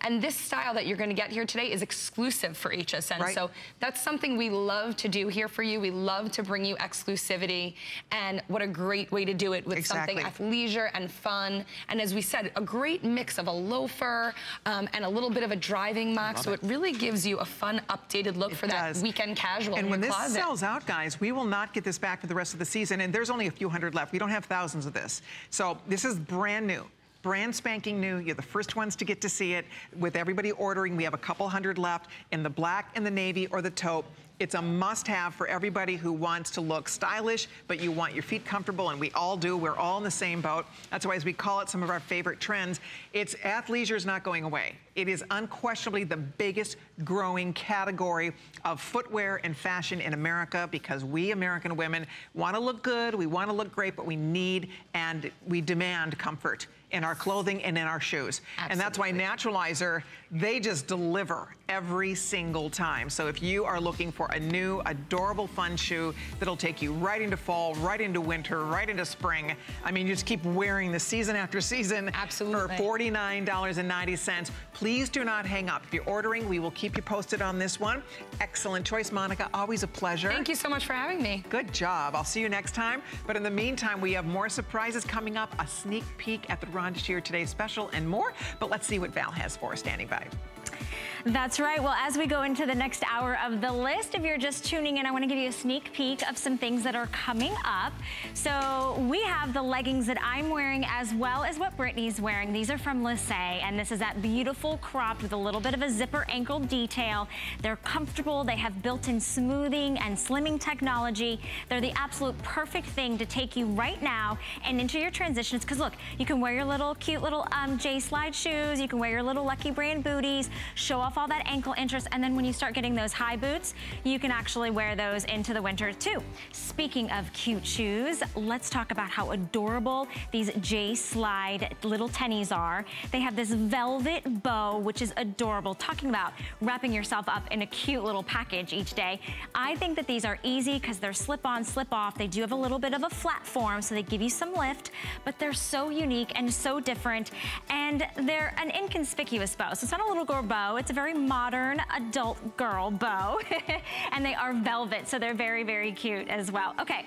And this style that you're gonna get here today is exclusive for HSN. Right. So that's something we love to do here for you. We love to bring you exclusivity. And what a great way to do it with exactly. something athleisure and fun. And as we said, a great mix of a loafer um, and a little bit of a driving mock. So it. it. really gives you a fun, updated look it for does. that weekend casual And when this closet. sells out, guys, we will not get this back for the rest of the season. And there's only a few hundred left. We don't have thousands of this. So this is brand new brand spanking new. You're the first ones to get to see it. With everybody ordering, we have a couple hundred left in the black and the navy or the taupe. It's a must-have for everybody who wants to look stylish, but you want your feet comfortable, and we all do. We're all in the same boat. That's why as we call it some of our favorite trends, it's athleisure is not going away. It is unquestionably the biggest growing category of footwear and fashion in America because we American women want to look good, we want to look great, but we need and we demand comfort in our clothing and in our shoes. Absolutely. And that's why Naturalizer, they just deliver every single time. So if you are looking for a new, adorable, fun shoe that'll take you right into fall, right into winter, right into spring, I mean, you just keep wearing the season after season Absolutely. for $49.90. Please do not hang up. If you're ordering, we will keep you posted on this one. Excellent choice, Monica. Always a pleasure. Thank you so much for having me. Good job. I'll see you next time. But in the meantime, we have more surprises coming up, a sneak peek at the Rhonda Shear Today special and more. But let's see what Val has for us standing by. Okay. That's right. Well, as we go into the next hour of the list, if you're just tuning in, I want to give you a sneak peek of some things that are coming up. So we have the leggings that I'm wearing as well as what Brittany's wearing. These are from Lyssé, and this is that beautiful cropped with a little bit of a zipper ankle detail. They're comfortable. They have built-in smoothing and slimming technology. They're the absolute perfect thing to take you right now and into your transitions. Because look, you can wear your little cute little um, J-slide shoes. You can wear your little Lucky Brand booties, show off off all that ankle interest. And then when you start getting those high boots, you can actually wear those into the winter too. Speaking of cute shoes, let's talk about how adorable these J-Slide little tennies are. They have this velvet bow, which is adorable. Talking about wrapping yourself up in a cute little package each day. I think that these are easy because they're slip on, slip off. They do have a little bit of a flat form, so they give you some lift, but they're so unique and so different. And they're an inconspicuous bow. So it's not a little girl bow, it's a very very modern adult girl bow. and they are velvet, so they're very, very cute as well. Okay,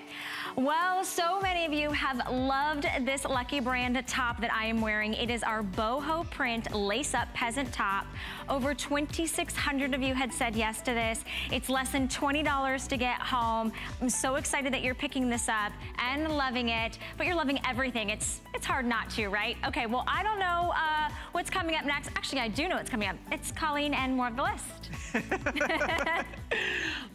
well, so many of you have loved this Lucky Brand top that I am wearing. It is our boho print lace-up peasant top. Over 2,600 of you had said yes to this. It's less than $20 to get home. I'm so excited that you're picking this up and loving it, but you're loving everything. It's it's hard not to, right? Okay, well, I don't know uh, what's coming up next. Actually, I do know what's coming up. It's Colleen and more of the list.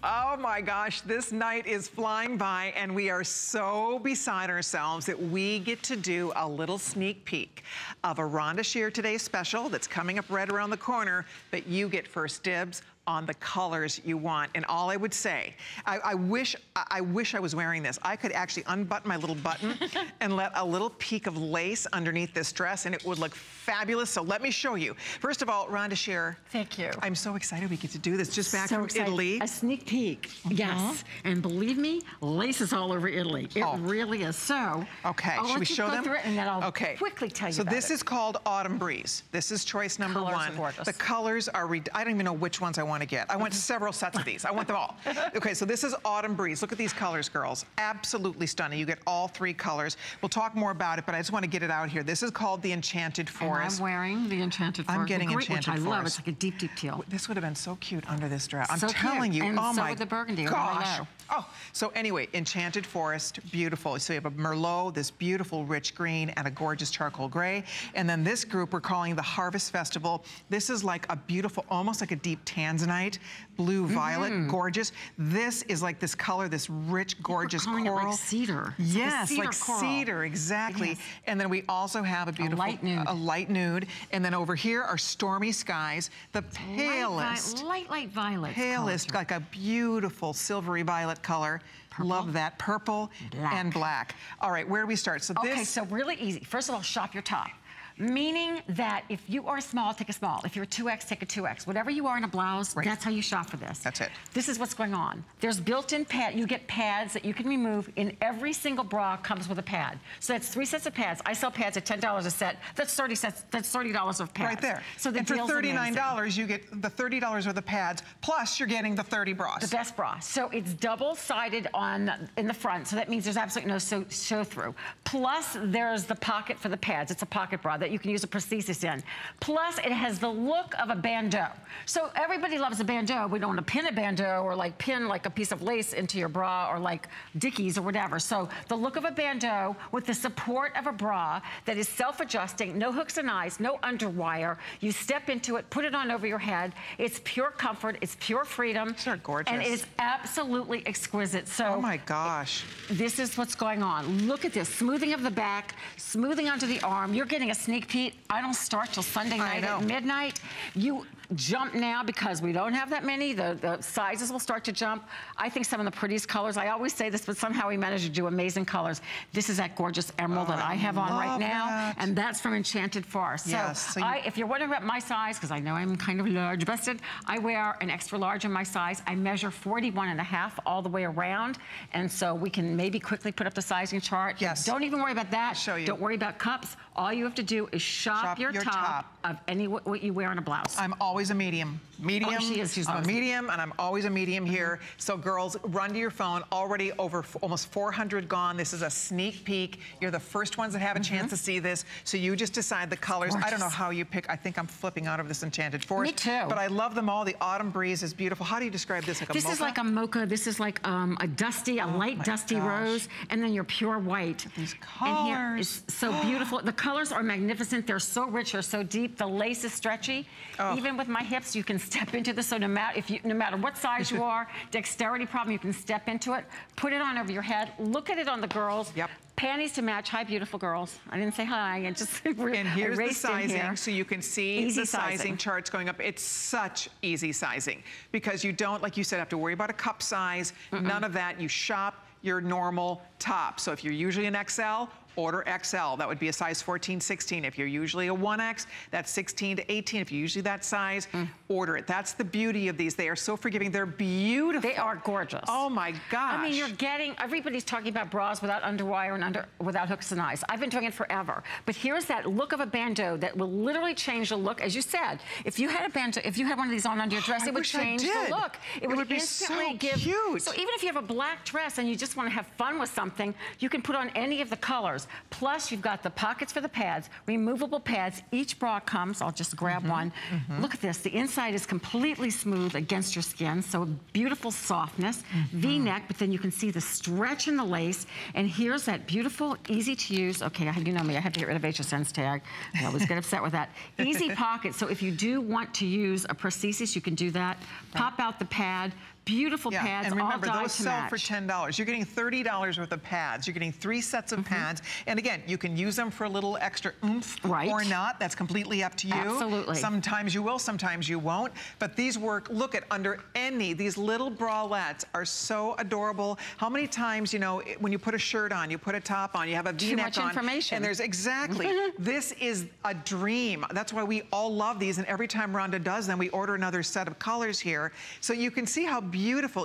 oh my gosh, this night is flying by and we are so beside ourselves that we get to do a little sneak peek of a Rhonda Shear Today special that's coming up right around the corner, but you get first dibs on the colors you want. And all I would say, I, I wish I wish I was wearing this. I could actually unbutton my little button and let a little peek of lace underneath this dress and it would look fabulous. So let me show you. First of all, Rhonda Shear. Thank you. I'm so excited we get to do this just back so from excited. Italy. A sneak peek, mm -hmm. yes. And believe me, lace is all over Italy. It oh. really is. So, okay, I'll should we show them? and then I'll okay. quickly tell you So this it. is called Autumn Breeze. This is choice number colors one. The colors are, I don't even know which ones I want to get. I want several sets of these. I want them all. Okay, so this is Autumn Breeze. Look at these colors, girls. Absolutely stunning. You get all three colors. We'll talk more about it, but I just want to get it out here. This is called the Enchanted Forest. And I'm wearing the Enchanted Forest. I'm getting great, Enchanted which Forest. I love. It's like a deep, deep teal. This would have been so cute under this dress. I'm so telling cute. you. And oh so my the burgundy. Gosh. Oh, so anyway, Enchanted Forest, beautiful. So you have a Merlot, this beautiful rich green, and a gorgeous charcoal gray. And then this group we're calling the Harvest Festival. This is like a beautiful, almost like a deep tanzanite, blue violet, mm -hmm. gorgeous. This is like this color, this rich, gorgeous we're coral. Like cedar. Yes, cedar like coral. cedar, exactly. And then we also have a beautiful, a light nude. A light nude. And then over here are stormy skies, the palest. Light, light, light violet. Palest, like a beautiful silvery violet color. Purple. Love that. Purple black. and black. All right, where do we start? So okay, this... so really easy. First of all, shop your top. Meaning that if you are small, take a small. If you're 2X, take a 2X. Whatever you are in a blouse, right. that's how you shop for this. That's it. This is what's going on. There's built-in pad. You get pads that you can remove. In every single bra comes with a pad. So that's three sets of pads. I sell pads at $10 a set. That's 30 sets. That's $30 of pads. Right there. So the and for $39, you get the $30 worth of pads, plus you're getting the 30 bras. The best bra. So it's double-sided on in the front. So that means there's absolutely no show-through. Plus, there's the pocket for the pads. It's a pocket bra that you can use a prosthesis in. Plus, it has the look of a bandeau. So everybody loves a bandeau. We don't want to pin a bandeau or like pin like a piece of lace into your bra or like Dickies or whatever. So the look of a bandeau with the support of a bra that is self-adjusting, no hooks and eyes, no underwire. You step into it, put it on over your head. It's pure comfort. It's pure freedom. These are gorgeous. And it is absolutely exquisite. So Oh my gosh. This is what's going on. Look at this. Smoothing of the back, smoothing onto the arm. You're getting a sneak peek. I don't start till Sunday night at midnight. You jump now because we don't have that many. The, the, sizes will start to jump. I think some of the prettiest colors, I always say this, but somehow we manage to do amazing colors. This is that gorgeous emerald oh, that I have on right now, that. and that's from Enchanted Forest. So, yes, so I, if you're wondering about my size, because I know I'm kind of large busted, I wear an extra large in my size. I measure 41 and a half all the way around, and so we can maybe quickly put up the sizing chart. Yes. Don't even worry about that. I'll show you. Don't worry about cups. All you have to do is shop, shop your, your top, top, of any what you wear on a blouse. I'm always a medium. Medium. Oh, she is. She's a medium, and I'm always a medium here. Mm -hmm. So girls, run to your phone. Already over almost 400 gone. This is a sneak peek. You're the first ones that have a mm -hmm. chance to see this. So you just decide the colors. I don't know how you pick. I think I'm flipping out of this Enchanted Forest. Me too. But I love them all. The Autumn Breeze is beautiful. How do you describe this? Like this is like a mocha. This is like um, a dusty, a oh light dusty gosh. rose, and then your pure white. These colors. it's so beautiful. The colors are magnificent. They're so rich. They're so deep. The lace is stretchy. Oh. Even with my hips, you can step into this. So no matter if you, no matter what size you are, dexterity problem, you can step into it. Put it on over your head. Look at it on the girls. Yep panties to match. Hi, beautiful girls. I didn't say hi. I just And here's the sizing, so you can see easy the sizing. sizing charts going up. It's such easy sizing because you don't, like you said, have to worry about a cup size. Mm -mm. None of that. You shop your normal top. So if you're usually an XL, order XL. That would be a size 14, 16. If you're usually a 1X, that's 16 to 18. If you're usually that size, mm. order it. That's the beauty of these. They are so forgiving. They're beautiful. They are gorgeous. Oh my gosh. I mean, you're getting, everybody's talking about bras without underwire and under, without hooks and eyes. I've been doing it forever. But here's that look of a bandeau that will literally change the look. As you said, if you had a bandeau, if you had one of these on under your dress, oh, it would change the look. It, it would, would instantly so give. Cute. So even if you have a black dress and you just want to have fun with something, you can put on any of the colors. Plus, you've got the pockets for the pads, removable pads. Each bra comes, I'll just grab mm -hmm, one. Mm -hmm. Look at this, the inside is completely smooth against your skin, so beautiful softness, mm -hmm. V-neck, but then you can see the stretch in the lace. And here's that beautiful, easy to use, okay, you know me, I have to get rid of HSN's tag. I always get upset with that. Easy pocket, so if you do want to use a prosthesis, you can do that. Pop out the pad, Beautiful yeah, pads, and remember, all those sell match. for $10. You're getting $30 worth of pads. You're getting three sets of mm -hmm. pads. And again, you can use them for a little extra oomph right. or not. That's completely up to you. Absolutely. Sometimes you will, sometimes you won't. But these work, look at under any, these little bralettes are so adorable. How many times, you know, when you put a shirt on, you put a top on, you have a V-neck on. information. And there's exactly, this is a dream. That's why we all love these. And every time Rhonda does them, we order another set of colors here. So you can see how beautiful.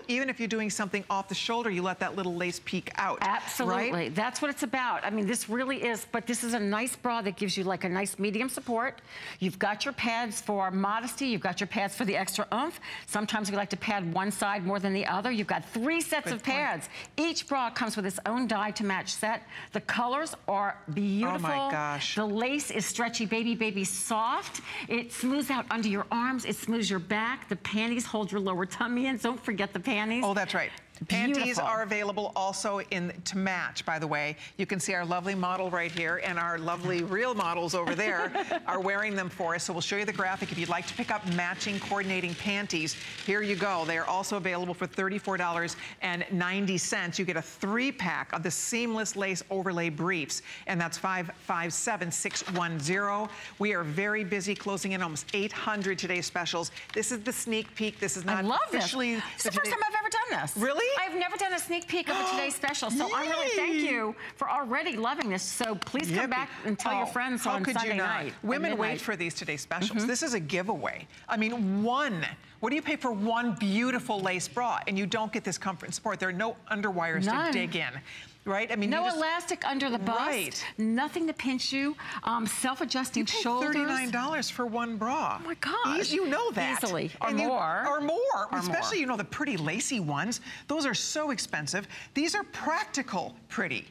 Even if you're doing something off the shoulder, you let that little lace peek out. Absolutely. Right? That's what it's about. I mean, this really is, but this is a nice bra that gives you like a nice medium support. You've got your pads for modesty. You've got your pads for the extra oomph. Sometimes we like to pad one side more than the other. You've got three sets Good of pads. Each bra comes with its own dye to match set. The colors are beautiful. Oh my gosh. The lace is stretchy, baby, baby soft. It smooths out under your arms. It smooths your back. The panties hold your lower tummy in. Don't forget the panties. Oh, that's right. Panties are available also in to match, by the way. You can see our lovely model right here and our lovely real models over there are wearing them for us. So we'll show you the graphic. If you'd like to pick up matching coordinating panties, here you go. They are also available for $34.90. You get a three pack of the seamless lace overlay briefs and that's 557610. We are very busy closing in almost 800 today's specials. This is the sneak peek. This is not I love officially. This. It's the first time I've ever done this. Really? I've never done a sneak peek of a today's special. So I really thank you for already loving this. So please come back and tell oh, your friends how on could Sunday you not? night. Women wait for these today specials. Mm -hmm. This is a giveaway. I mean, one. What do you pay for one beautiful lace bra and you don't get this comfort and support? There are no underwires None. to dig in right? I mean, no just, elastic under the bust, right. nothing to pinch you, um, self-adjusting shoulders. Thirty-nine dollars for one bra. Oh my gosh, you know that easily, or and more, you, or more. Or Especially more. you know the pretty lacy ones. Those are so expensive. These are practical pretty.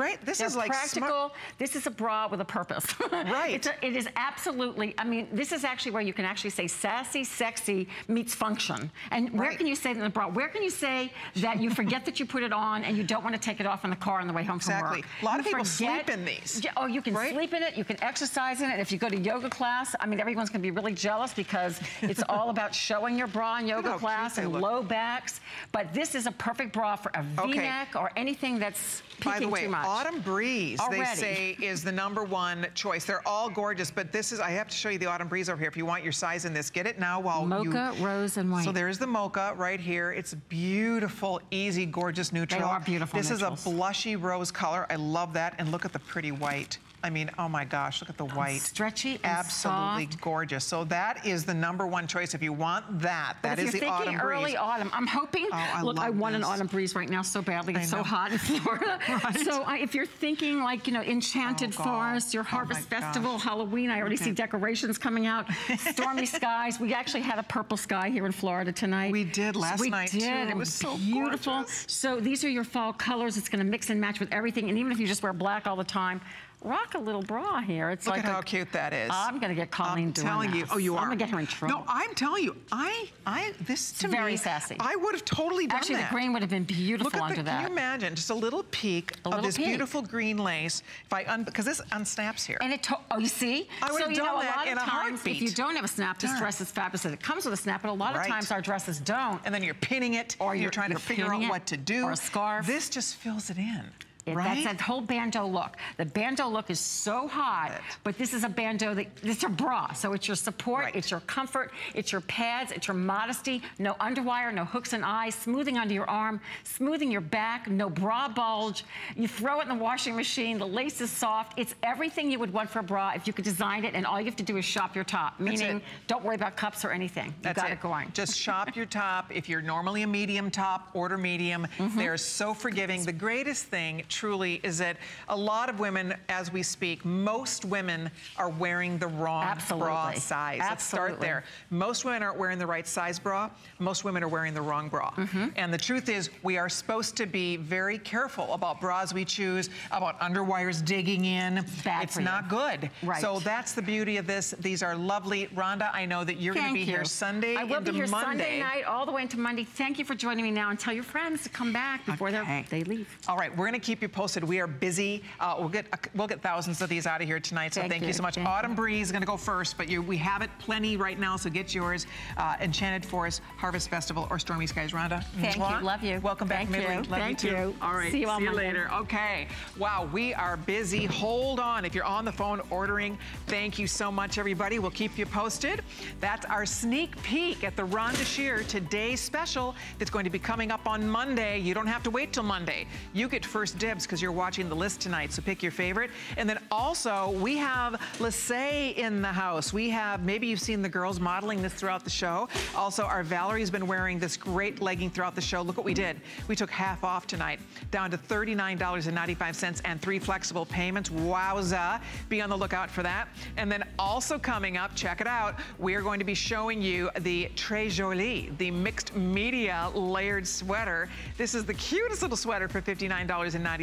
Right? This They're is like practical. This is a bra with a purpose. right. It's a, it is absolutely, I mean, this is actually where you can actually say sassy, sexy meets function. And where right. can you say that in the bra? Where can you say that you forget that you put it on and you don't want to take it off in the car on the way home exactly. from work? A lot you of people forget, sleep in these. Oh, you can right? sleep in it. You can exercise in it. If you go to yoga class, I mean, everyone's going to be really jealous because it's all about showing your bra in yoga class and low backs. But this is a perfect bra for a V-neck okay. or anything that's By the way, Autumn Breeze Already. they say, is the number one choice. They're all gorgeous, but this is, I have to show you the Autumn Breeze over here. If you want your size in this, get it now while mocha, you... Mocha, rose, and white. So there's the mocha right here. It's beautiful, easy, gorgeous neutral. They are beautiful This neutrals. is a blushy rose color. I love that. And look at the pretty white. I mean, oh my gosh, look at the white. Stretchy Absolutely soft. gorgeous. So that is the number one choice. If you want that, that is the autumn breeze. early autumn, I'm hoping, oh, I look, I want this. an autumn breeze right now so badly. It's so hot in Florida. right. So uh, if you're thinking like, you know, Enchanted oh, Forest, your oh, Harvest oh Festival, gosh. Halloween, I already okay. see decorations coming out, stormy skies. We actually had a purple sky here in Florida tonight. We did last we night did. Too. It, it was so beautiful. Gorgeous. So these are your fall colors. It's going to mix and match with everything. And even if you just wear black all the time, rock a little bra here. It's Look like at a, how cute that is. I'm going to get Colleen I'm doing telling this. you. Oh, you are. I'm going to get her in trouble. No, I'm telling you. I, I, this to Very me, sassy. I would have totally done Actually, that. the green would have been beautiful Look at under the, that. Can you imagine just a little peek a of this peek. beautiful green lace? If I un, because this unsnaps here. And it, oh, you see? I would so, have done know, that in a times, heartbeat. If you don't have a snap, this Darn. dress is fabulous. It comes with a snap, but a lot right. of times our dresses don't. And then you're pinning it, or you're, you're trying to figure out what to do. Or a scarf. This just fills it in. It, right? That's that whole bandeau look. The bandeau look is so hot, but this is a bandeau that, it's a bra. So it's your support, right. it's your comfort, it's your pads, it's your modesty, no underwire, no hooks and eyes, smoothing under your arm, smoothing your back, no bra bulge. You throw it in the washing machine, the lace is soft. It's everything you would want for a bra if you could design it and all you have to do is shop your top, meaning don't worry about cups or anything. You That's got it. it going. Just shop your top. If you're normally a medium top, order medium. Mm -hmm. They're so forgiving. The greatest thing, truly is that a lot of women, as we speak, most women are wearing the wrong Absolutely. bra size. Absolutely. Let's start there. Most women aren't wearing the right size bra. Most women are wearing the wrong bra. Mm -hmm. And the truth is, we are supposed to be very careful about bras we choose, about underwires digging in. Bad it's not good. Right. So that's the beauty of this. These are lovely. Rhonda, I know that you're going to be you. here Sunday I will be here Monday. Sunday night all the way into Monday. Thank you for joining me now and tell your friends to come back before okay. they leave. All right, we're going to keep you posted. We are busy. Uh, we'll get uh, we'll get thousands of these out of here tonight. So thank, thank you. you. so much. Thank Autumn Breeze is going to go first, but you, we have it plenty right now. So get yours. Uh, Enchanted Forest Harvest Festival or Stormy Skies. Rhonda. Thank Mwah. you. Love you. Welcome back, thank. You. Love thank you. you. All right. See you, See you later. Okay. Wow, we are busy. Hold on. If you're on the phone ordering, thank you so much, everybody. We'll keep you posted. That's our sneak peek at the Rhonda Shear Today special that's going to be coming up on Monday. You don't have to wait till Monday. You get first because you're watching the list tonight. So pick your favorite. And then also, we have Lyssé in the house. We have, maybe you've seen the girls modeling this throughout the show. Also, our Valerie's been wearing this great legging throughout the show. Look what we did. We took half off tonight, down to $39.95 and three flexible payments. Wowza. Be on the lookout for that. And then also coming up, check it out, we are going to be showing you the Très Jolie, the mixed media layered sweater. This is the cutest little sweater for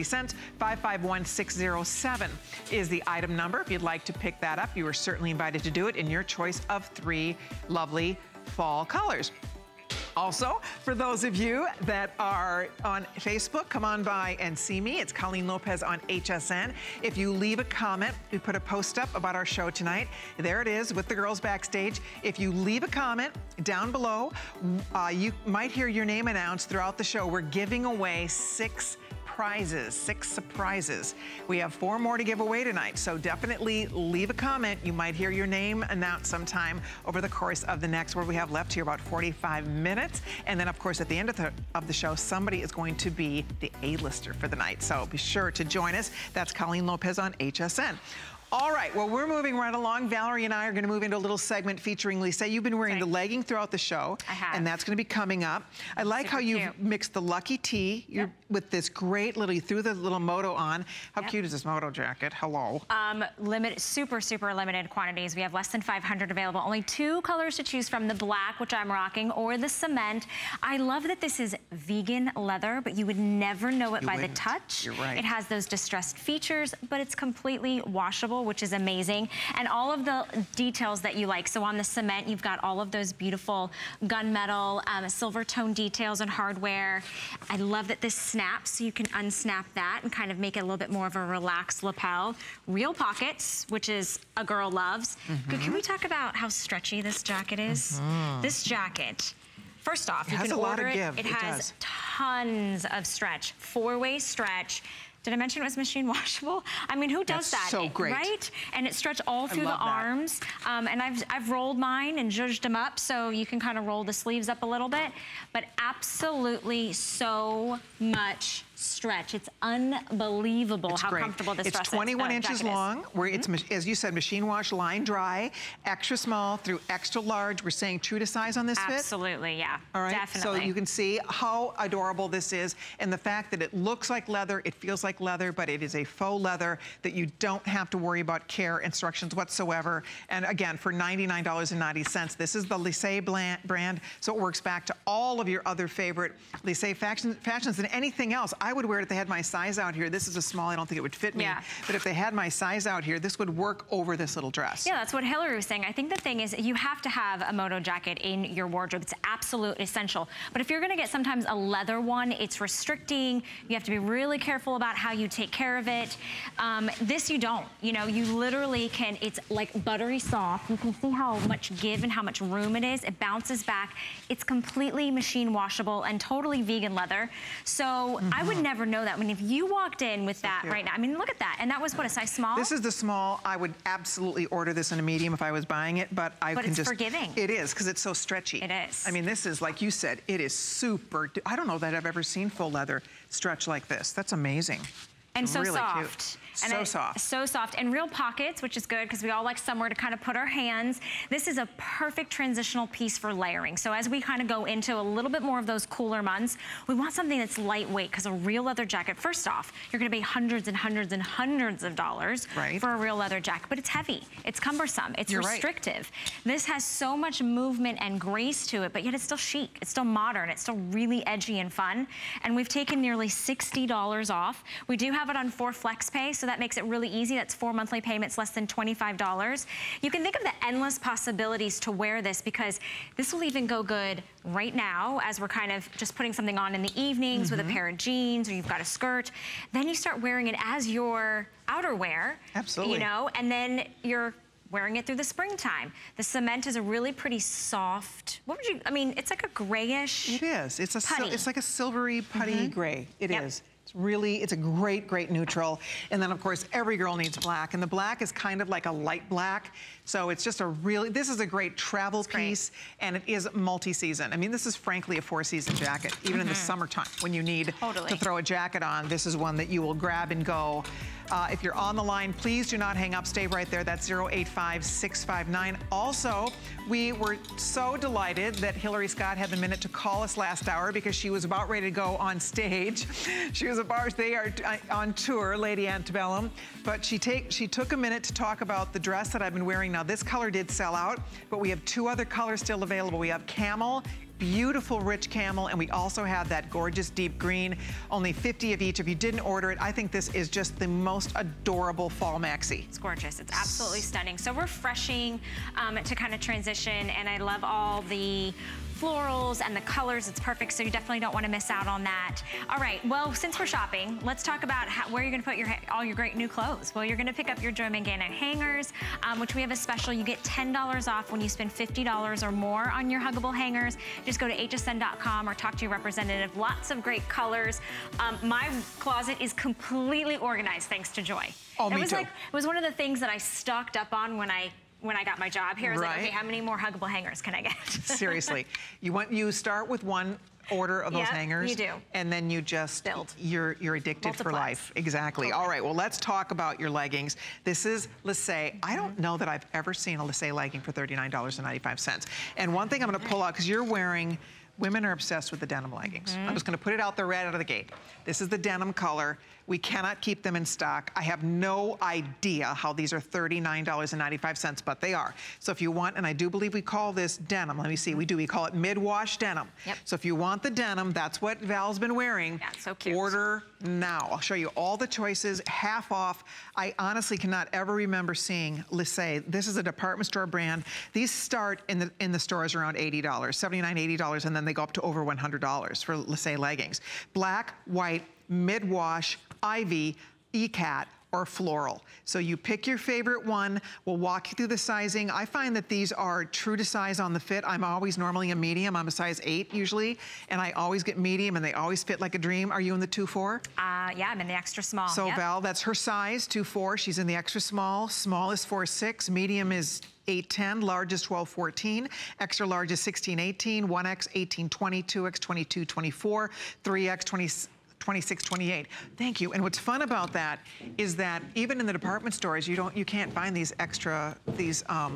$59.90, 551607 is the item number. If you'd like to pick that up, you are certainly invited to do it in your choice of three lovely fall colors. Also, for those of you that are on Facebook, come on by and see me. It's Colleen Lopez on HSN. If you leave a comment, we put a post up about our show tonight. There it is with the girls backstage. If you leave a comment down below, uh, you might hear your name announced throughout the show. We're giving away six prizes, six surprises. We have four more to give away tonight, so definitely leave a comment. You might hear your name announced sometime over the course of the next, where we have left here about 45 minutes. And then, of course, at the end of the, of the show, somebody is going to be the A-lister for the night. So be sure to join us. That's Colleen Lopez on HSN. All right, well, we're moving right along. Valerie and I are gonna move into a little segment featuring Lyssé. You've been wearing the legging throughout the show. I have. And that's gonna be coming up. I like Super how you've cute. mixed the Lucky Tee yep. With this great little, you threw the little moto on. How yep. cute is this moto jacket? Hello. Um, limit, super, super limited quantities. We have less than 500 available. Only two colors to choose from, the black, which I'm rocking, or the cement. I love that this is vegan leather, but you would never know it you by wouldn't. the touch. You're right. It has those distressed features, but it's completely washable, which is amazing. And all of the details that you like. So on the cement, you've got all of those beautiful gunmetal, um, silver tone details and hardware. I love that this snaps, so you can unsnap that and kind of make it a little bit more of a relaxed lapel. Real pockets, which is a girl loves. Mm -hmm. Can we talk about how stretchy this jacket is? Mm -hmm. This jacket, First off, it you can order it. It, it has does. tons of stretch, four-way stretch. Did I mention it was machine washable? I mean, who does That's that? so great. Right? And it stretched all through the that. arms. Um, and I've, I've rolled mine and zhuzhed them up so you can kind of roll the sleeves up a little bit. But absolutely so much stretch. It's unbelievable it's how great. comfortable this it's dress 21 is, uh, inches long. Where mm -hmm. it's, as you said, machine wash, line dry, extra small through extra large. We're saying true to size on this Absolutely, fit? Absolutely, yeah. All right, definitely. so you can see how adorable this is and the fact that it looks like leather, it feels like leather, but it is a faux leather that you don't have to worry about care instructions whatsoever. And again, for $99.90, this is the Lyssé brand, so it works back to all of your other favorite Lyssé fashions and anything else. I would wear it if they had my size out here. This is a small, I don't think it would fit me. Yeah. But if they had my size out here, this would work over this little dress. Yeah, that's what Hillary was saying. I think the thing is you have to have a moto jacket in your wardrobe. It's absolute essential. But if you're gonna get sometimes a leather one, it's restricting. You have to be really careful about how you take care of it. Um, this you don't. You know, you literally can, it's like buttery soft. You can see how much give and how much room it is. It bounces back. It's completely machine washable and totally vegan leather. So mm -hmm. I would mm-hmm. never know that. I mean, if you walked in with so that cute. right now, I mean, look at that. And that was what, a size small? This is the small. I would absolutely order this in a medium if I was buying it, but I but can just- But it's forgiving. It is, because it's so stretchy. It is. I mean, this is, like you said, it is super, I don't know that I've ever seen full leather stretch like this. That's amazing. And so really soft. Cute. And so soft. So soft. And real pockets, which is good because we all like somewhere to kind of put our hands. This is a perfect transitional piece for layering. So as we kind of go into a little bit more of those cooler months, we want something that's lightweight because a real leather jacket, first off, you're going to pay hundreds and hundreds and hundreds of dollars right. for a real leather jacket. But it's heavy. It's cumbersome. It's you're restrictive. Right. This has so much movement and grace to it, but yet it's still chic. It's still modern. It's still really edgy and fun. And we've taken nearly $60 off. We do have it on four flex pay, so that makes it really easy. That's four monthly payments, less than $25. You can think of the endless possibilities to wear this because this will even go good right now as we're kind of just putting something on in the evenings mm -hmm. with a mm-hmm. pair of jeans or you've got a skirt. Then you start wearing it as your outerwear. Absolutely. You know, and then you're wearing it through the springtime. The cement is a really pretty soft, what would you, I mean, it's like a grayish It is. It's a it's like a silvery putty mm -hmm. gray. It yep. is. It's really, it's a great, great neutral. And then of course, every girl needs black. And the black is kind of like a light black. So it's just a really, this is a great travel it's piece great. and it is multi-season. I mean, this is frankly a four-season jacket, even mm -hmm. in the mm-hmm. summertime when you need totally. to throw a jacket on. This is one that you will grab and go. Uh, if you're on the line, please do not hang up. Stay right there. That's 085659. Also, we were so delighted that Hillary Scott had the minute to call us last hour because she was about ready to go on stage. She was about, they are uh, on tour, Lady Antebellum, but she, take, she took a minute to talk about the dress that I've been wearing now, this color did sell out, but we have two other colors still available. We have camel beautiful rich camel and we also have that gorgeous deep green. Only 50 of each. If you didn't order it i think this is just the most adorable fall maxi. It's gorgeous. It's absolutely stunning. So refreshing um, to kind of transition and i love all the florals and the colors. It's perfect, so you definitely don't want to miss out on that. All right, well, since we're shopping, let's talk about how, where you're going to put your all your great new clothes. Well, you're going to pick up your Joy Mangano hangers, um, which we have a special. You get $10 off when you spend $50 or more on your huggable hangers. Just go to hsn.com or talk to your representative. Lots of great colors. Um, my closet is completely organized thanks to Joy. Oh, it me was too. like it was one of the things that I stocked up on when I when I got my job here. I was Right. like, okay, how many more huggable hangers can I get? Seriously. You want you start with one order of those Yep, hangers. you do. And then you just Build. You're you're addicted for life. Exactly. All right. Well, let's talk about your leggings. This is Lyssé. I don't Mm-hmm. know that I've ever seen a Lyssé legging for $39.95. And one thing I'm going to pull out because you're wearing Women are obsessed with the denim leggings. Mm-hmm. I'm just gonna put it out there right out of the gate. This is the denim color. We cannot keep them in stock. I have no idea how these are $39.95, but they are. So if you want, and I do believe we call this denim, let me see, we do, we call it mid-wash denim. Yep. So if you want the denim, that's what Val's been wearing. It's so cute. Order now. I'll show you all the choices, half off. I honestly cannot ever remember seeing Lyssé. This is a department store brand. These start in the in the stores around $80, $79, $80, and then they go up to over $100 for Lyssé leggings. Black, white, mid-wash, ivy, ikat, or floral. So you pick your favorite one. We'll walk you through the sizing. I find that these are true to size on the fit. I'm always normally a medium. I'm a size eight usually, and I always get medium and they always fit like a dream. Are you in the two four? Uh, yeah, I'm in the extra small. So Yep. Val, that's her size, two four. She's in the extra small. Small is four six. Medium is 810, large is 1214, extra large is 1618, 1X 1820, 2X 2224, 3X 20. 26, 28. Thank you. And what's fun about that is that even in the department stores, you don't, you can't find these extra, these um,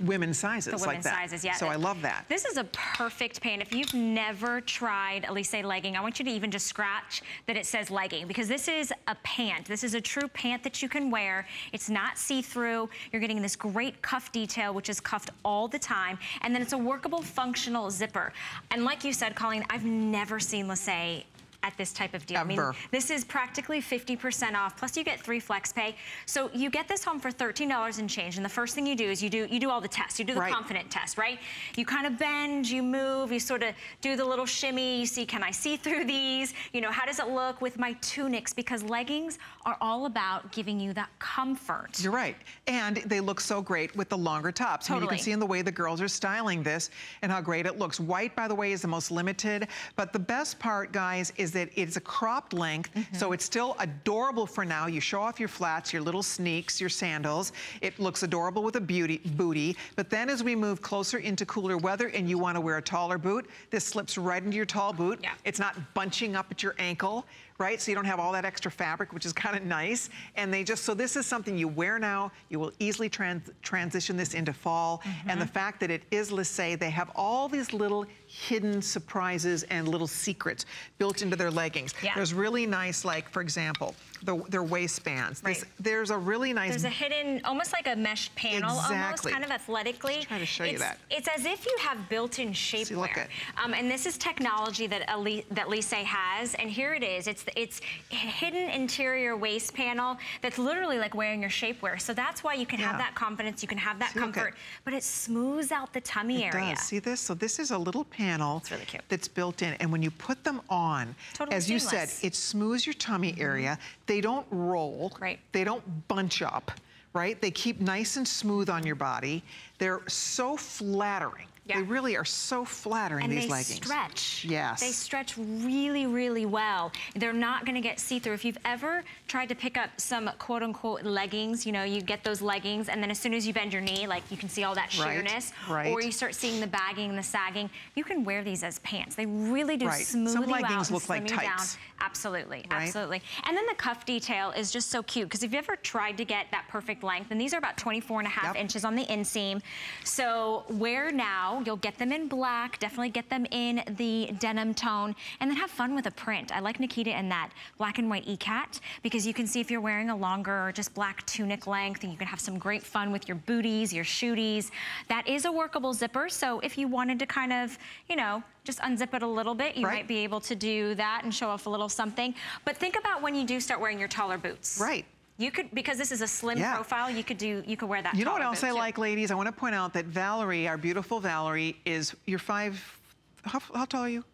women's sizes the like women's that. sizes, yeah. So I love that. This is a perfect pant. If you've never tried Elise legging, I want you to even just scratch that it says legging because this is a pant. This is a true pant that you can wear. It's not see-through. You're getting this great cuff detail, which is cuffed all the time. And then it's a workable, functional zipper. And like you said, Colleen, I've never seen Lyssé at this type of deal. I mean, this is practically 50% off, plus you get three flex pay. So you get this home for $13 and change, and the first thing you do is you do you do all the tests. You do the Right. confident test, right? You kind of bend, you move, you sort of do the little shimmy, you see, can I see through these? You know, how does it look with my tunics? Because leggings are all about giving you that comfort. You're right. And they look so great with the longer tops. I mean, you can see in the way the girls are styling this and how great it looks. White, by the way, is the most limited. But the best part, guys, is that it's a cropped length. Mm-hmm. So it's still adorable for now. You show off your flats, your little sneaks, your sandals. It looks adorable with a beauty booty. But then as we move closer into cooler weather and you want to wear a taller boot, this slips right into your tall boot. Yeah. It's not bunching up at your ankle, right? So you don't have all that extra fabric, which is kind of nice. And they just, so this is something you wear now. You will easily trans transition this into fall. And the Mm-hmm. fact that it is Lyssé, they have all these little hidden surprises and little secrets built into their leggings. Yeah. There's really nice, like, for example, the, their waistbands. This- Right. there's a really nice There's a hidden, almost like a mesh panel, almost kind of athletically. Just trying to show you it's, that. It's as if you have built-in shapewear. look at- Um, and this is technology that Ali, that Lyssé has, and here it is. It's it's hidden interior waist panel that's literally like wearing your shapewear. So that's why you can have that confidence, you can have that See, comfort, but it smooths out the tummy It area. does. See this? So this is a little panel really cute. that's built in. And when you put them on, Totally as you said. Mm-hmm. it smooths your tummy area. They don't roll. Right. They don't bunch up, right? They keep nice and smooth on your body. They're so flattering. Yeah. They really are so flattering, and these they leggings. stretch. Yes. They stretch really, really well. They're not gonna get see-through. If you've ever tried to pick up some quote unquote leggings, you know, you get those leggings and then as soon as you bend your knee, like you can see all that sheerness, right. right. or you start seeing the bagging and the sagging, you can wear these as pants. They really do Right. smooth Some you out leggings and look like slim you tights. down. Absolutely, Right? absolutely. And then the cuff detail is just so cute because if you ever tried to get that perfect length, and these are about 24 and a half Yep. inches on the inseam. So wear now, you'll get them in black, definitely get them in the denim tone, and then have fun with a print. I like Nikita in that black and white ikat because you can see if you're wearing a longer, just black tunic length, and you can have some great fun with your booties, your shooties. That is a workable zipper, so if you wanted to kind of, you know, just unzip it a little bit, you Right. might be able to do that and show off a little something. But think about when you do start wearing your taller boots. Right. You could, because this is a slim Yeah. profile, you could do, you could wear that You know what else I too. like, ladies? I want to point out that Valerie, our beautiful Valerie, is you're five how, how tall are you?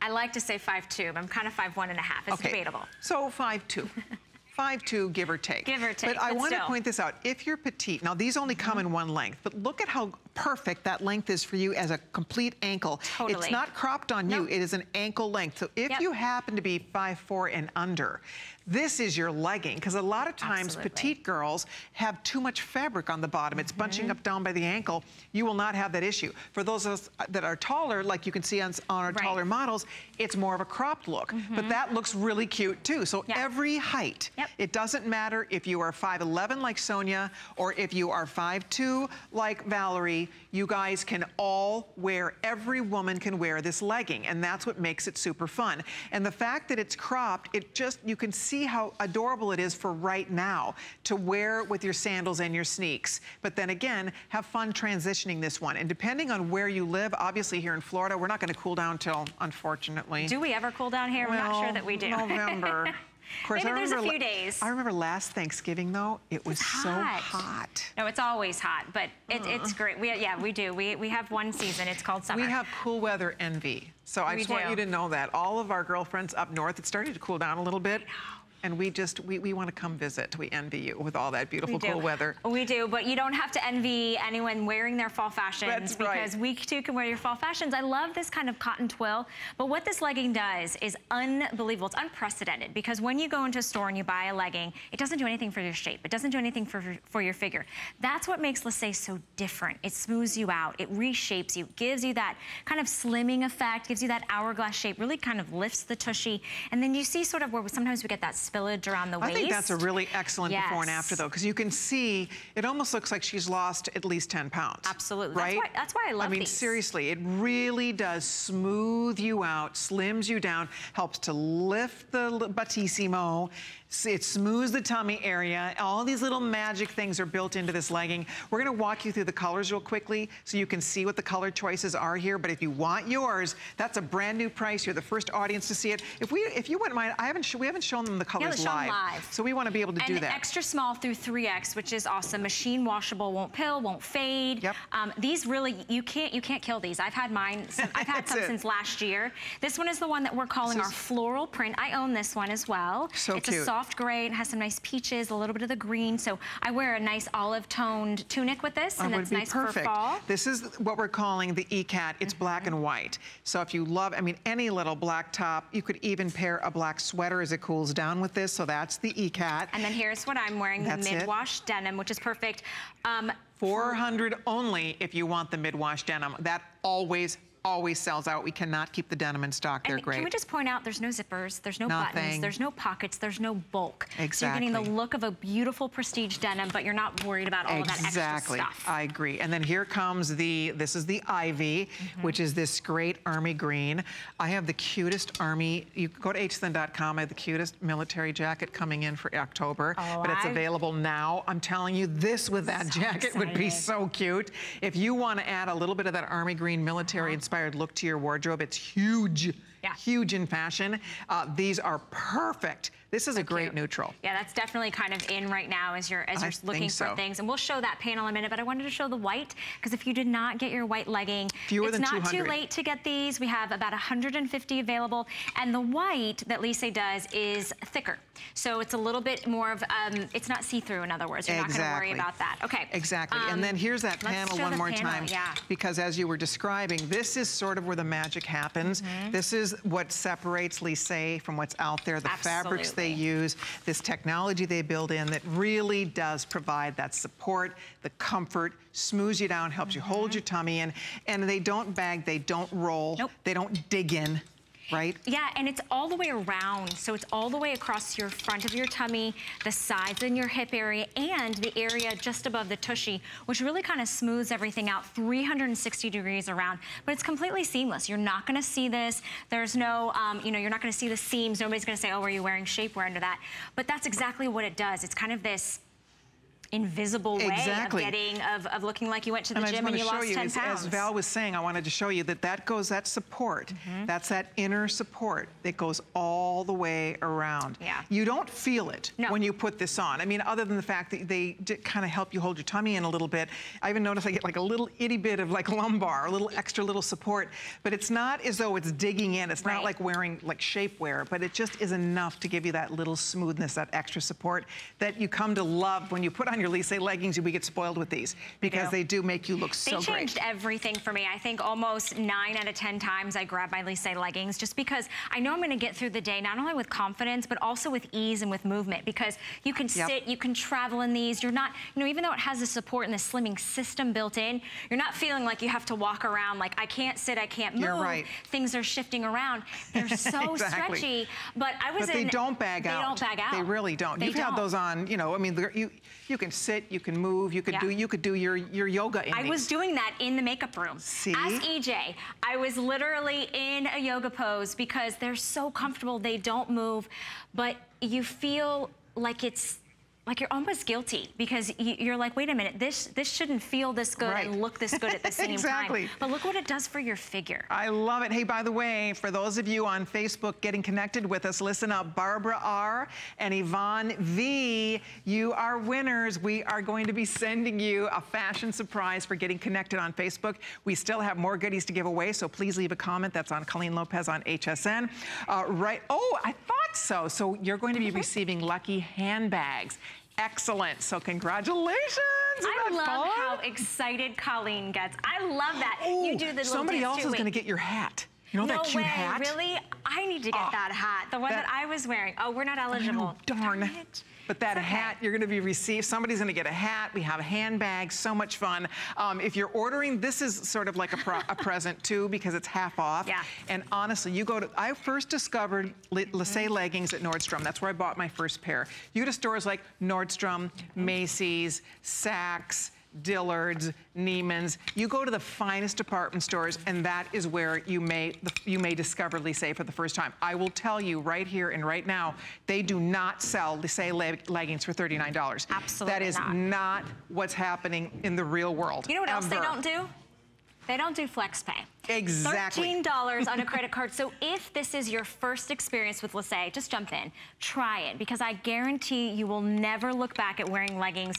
I like to say five two, but I'm kind of five one and a half. It's okay. debatable. So five two. five two, give or take. Give or take. But I want to point this out. If you're petite, now these only come mm-hmm. in one length, but look at how perfect that length is for you as a complete ankle. Totally. It's not cropped on you. It is an ankle length. So if Yep. you happen to be five four and under, this is your legging. Because a lot of times Absolutely. petite girls have too much fabric on the bottom. It's bunching mm-hmm. up down by the ankle. You will not have that issue. For those of us that are taller, like you can see on, on our Right. taller models, it's more of a cropped look. Mm-hmm. But that looks really cute too. So Yeah. every height, Yep. it doesn't matter if you are 5'11 like Sonia or if you are 5'2 like Valerie, you guys can all wear, every woman can wear this legging and that's what makes it super fun. And the fact that it's cropped, it just, you can see how adorable it is for right now to wear with your sandals and your sneaks. But then again, have fun transitioning this one. And depending on where you live, obviously here in Florida, we're not gonna cool down till, unfortunately. Do we ever cool down here? We're not sure that we do. November. Of course, Maybe I there's a remember few days. I remember last Thanksgiving though, it was so hot. hot. No, it's always hot, but it, uh-uh. it's great. We, yeah, we do. We, we have one season. It's called summer. We have cool weather envy. So I We just want you to know that. All of our girlfriends up north, it's starting to cool down a little bit. And we just, we, we want to come visit. We envy you with all that beautiful cool weather. We do, but you don't have to envy anyone wearing their fall fashions That's right. because we too can wear your fall fashions. I love this kind of cotton twill, but what this legging does is unbelievable. It's unprecedented because when you go into a store and you buy a legging, it doesn't do anything for your shape. It doesn't do anything for, for your figure. That's what makes Lyssé so different. It smooths you out. It reshapes you, gives you that kind of slimming effect, gives you that hourglass shape, really kind of lifts the tushy. And then you see sort of where sometimes we get that spillage around the I think that's a really excellent before and after though, because you can see it almost looks like she's lost at least 10 pounds. Absolutely. That's Right? why- that's why I love I mean, these. seriously, it really does smooth you out, slims you down, helps to lift the battissimo. It smooths the tummy area. All these little magic things are built into this legging. We're gonna walk you through the colors real quickly so you can see what the color choices are here. But if you want yours, that's a brand new price. You're the first audience to see it. If we, if you wouldn't mind, I haven't, we haven't shown them the colors show 'em live. So we want to be able to do and that. extra small through 3X, which is awesome. Machine washable, won't pill, won't fade. Yep. Um, these really, you can't, you can't kill these. I've had mine, sin- I've had some it. since last year. This one is the one that we're calling our floral print. I own this one as well. So it's a cute. Soft gray and has some nice peaches, a little bit of the green. So I wear a nice olive toned tunic with this, and it's nice perfect. for fall. This is what we're calling the ikat. It's black and white. So if you love, I mean, any little black top, you could even pair a black sweater as it cools down with this. So that's the ikat. And then here's what I'm wearing, the That's mid-wash denim, which is perfect. Um, 400 only if you want the mid-wash denim. That always, always sells out. We cannot keep the denim in stock. They're And great. Can we just point out there's no zippers, there's no buttons, there's no pockets, there's no bulk. Exactly. So you're getting the look of a beautiful prestige denim, but you're not worried about all of that extra Exactly. stuff. I agree. And then here comes the, this is the Ivy, Mm-hmm. which is this great army green. I have the cutest army, you go to hsn.com, I have the cutest military jacket coming in for October, Oh, but it's I- available now. I'm telling you, this with that So jacket would be so cute. If you want to add a little bit of that army green military inspired look to your wardrobe, it's huge. Yeah. Huge in fashion. Uh, these are perfect. This is a great cute. neutral. Yeah, that's definitely kind of in right now as you're as you're think looking for so. things. And we'll show that panel in a minute, but I wanted to show the white because if you did not get your white legging, Fewer it's not too late to get these. We have about 150 available. And the white that Lyssé does is thicker. So it's a little bit more of, um, it's not see-through in other words. You're not gonna worry about that. Okay. Exactly. Um, and then here's that panel one more panel, time. Yeah. Because as you were describing, this is sort of where the magic happens. Mm-hmm. This is what separates Lyssé from what's out there, the fabrics they use, this technology they build in that really does provide that support, the comfort, smooths you down, helps you hold your tummy in, and they don't bag, they don't roll, Mm-hmm. Nope. they don't dig in, right? Yeah, and it's all the way around. So it's all the way across your front of your tummy, the sides in your hip area, and the area just above the tushy, which really kind of smooths everything out 360 degrees around. But it's completely seamless. You're not gonna see this. There's no, um, you know, you're not gonna see the seams. Nobody's gonna say, oh, are you wearing shapewear under that? But that's exactly what it does. It's kind of this invisible way exactly. of getting, of, of looking like you went to the and gym and you lost you, 10 as, pounds. As Val was saying, I wanted to show you that that goes, that support, mm -hmm. that's that inner support that goes all the way around. Yeah. You don't feel it no. when you put this on. I mean, other than the fact that they kind of help you hold your tummy in a little bit. I even notice I get like a little itty bit of like lumbar, a little extra little support, but it's not as though it's digging in. It's right. not like wearing like shapewear, but it just is enough to give you that little smoothness, that extra support that you come to love when you put on your Lyssé leggings, we get spoiled with these because they do make you look so great. They changed everything for me. I think almost nine out of 10 times I grab my Lyssé leggings just because I know I'm gonna get through the day, not only with confidence, but also with ease and with movement because you can yep. sit, you can travel in these. You're not, you know, even though it has the support and the slimming system built in, you're not feeling like you have to walk around like I can't sit, I can't move. You're right. Things are shifting around. They're so exactly. stretchy. But I was but in, they don't bag they out. They don't bag out. They really don't. They You've don't. had those on, you know, I mean, you you can sit, you can move, you could yeah. do you could do your your yoga in I was doing that in the makeup room. See? As EJ, I was literally in a yoga pose because they're so comfortable, they don't move, but you feel like it's like you're almost guilty because you're like, wait a minute, this this shouldn't feel this good right. and look this good at the same exactly. time. But look what it does for your figure. I love it. Hey, by the way, for those of you on Facebook getting connected with us, listen up. Barbara R. and Yvonne V, you are winners. We are going to be sending you a fashion surprise for getting connected on Facebook. We still have more goodies to give away, so please leave a comment. That's on Colleen Lopez on HSN. Uh, right. Oh, I thought so. So you're going to be receiving lucky handbags. Excellent. So congratulations. I love fun? how excited Colleen gets. I love that. Ooh, you do the Somebody else is going to get your hat. You know no that cute way, hat? really? I need to get oh, that hat. The one that, that, I was wearing. Oh, we're not eligible. Oh, darn. darn but that okay. hat, you're gonna be received, somebody's gonna get a hat. We have handbags, so much fun. Um, if you're ordering, this is sort of like a, a, present too because it's half off. Yeah. And honestly, you go to, I first discovered Lyssé mm -hmm. leggings at Nordstrom. That's where I bought my first pair. You go to stores like Nordstrom, Macy's, Saks, Dillard's, Neiman's. You go to the finest department stores, and that is where you may you may discover Lyssé for the first time. I will tell you right here and right now, they do not sell Lyssé leg leggings for $39. Absolutely That is not. not what's happening in the real world. You know what ever. else they don't do? They don't do flex pay. Exactly. $13 on a credit card. So if this is your first experience with Lyssé, just jump in. Try it because I guarantee you will never look back at wearing leggings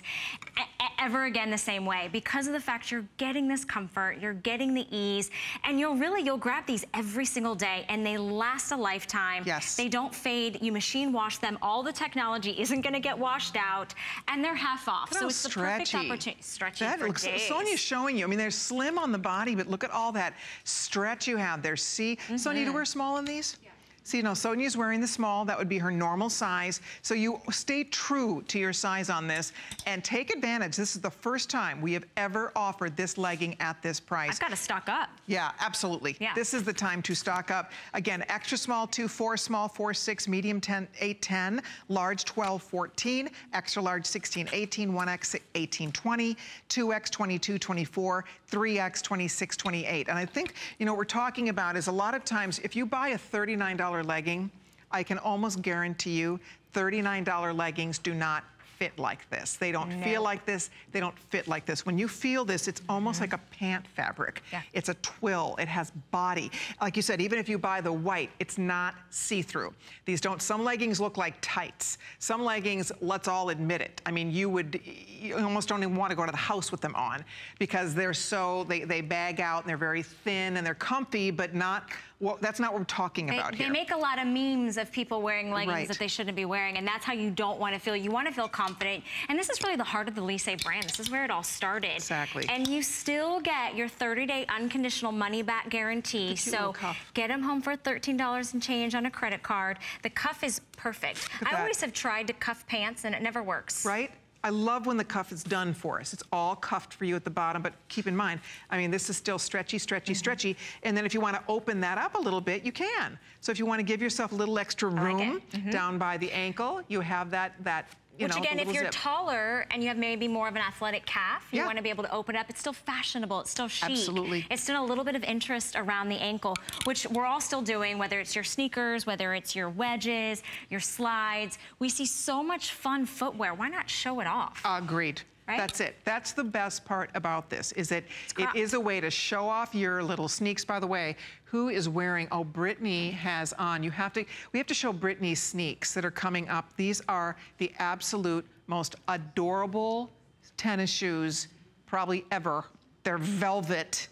ever again the same way because of the fact you're getting this comfort, you're getting the ease, and you'll really, you'll grab these every single day and they last a lifetime. Yes. They don't fade. You machine wash them. All the technology isn't going to get washed out and they're half off. So it's stretchy. the perfect opportunity. Stretchy that for looks, days. Sonia's showing you. I mean, they're slim on the body, but look at all that stretch you have there. See, mm -hmm. Sonia, to wear small in these? See, no, Sonia's wearing the small. That would be her normal size. So you stay true to your size on this and take advantage. This is the first time we have ever offered this legging at this price. I've got to stock up. Yeah, absolutely. Yeah. This is the time to stock up. Again, extra small, 2, 4, small, 4, 6, medium, 10, 8, 10, large, 12, 14, extra large, 16, 18, 1X, 18, 20, 2X, 22, 24, 3X, 26, 28. And I think, you know, what we're talking about is a lot of times if you buy a $39 legging, I can almost guarantee you $39 leggings do not fit like this. They don't no. feel like this. They don't fit like this. When you feel this, it's almost mm -hmm. like a pant fabric. Yeah. It's a twill. It has body. Like you said, even if you buy the white, it's not see-through. These don't, some leggings look like tights. Some leggings, let's all admit it. I mean, you would, you almost don't even want to go to the house with them on because they're so, they, they bag out and they're very thin and they're comfy, but not well, that's not what we're talking they, about they here. They make a lot of memes of people wearing leggings right. that they shouldn't be wearing, and that's how you don't want to feel. You want to feel confident. And this is really the heart of the Lyssé brand. This is where it all started. Exactly. And you still get your 30-day unconditional money-back guarantee. So get them home for $13 and change on a credit card. The cuff is perfect. I always have tried to cuff pants, and it never works. Right? I love when the cuff is done for us. It's all cuffed for you at the bottom, but keep in mind, I mean, this is still stretchy, stretchy, mm -hmm. stretchy. And then if you want to open that up a little bit, you can. So if you want to give yourself a little extra room like mm -hmm. down by the ankle, you have that, that Which know, again, if you're zip. taller and you have maybe more of an athletic calf, you yeah. want to be able to open it up. It's still fashionable. It's still chic. Absolutely. It's still a little bit of interest around the ankle, which we're all still doing, whether it's your sneakers, whether it's your wedges, your slides. We see so much fun footwear. Why not show it off? Agreed. Right? That's it. That's the best part about this, is that it is a way to show off your little sneaks. By the way, who is wearing, oh, Brittany has on, you have to, we have to show Brittany's sneaks that are coming up. These are the absolute most adorable tennis shoes probably ever. They're velvet.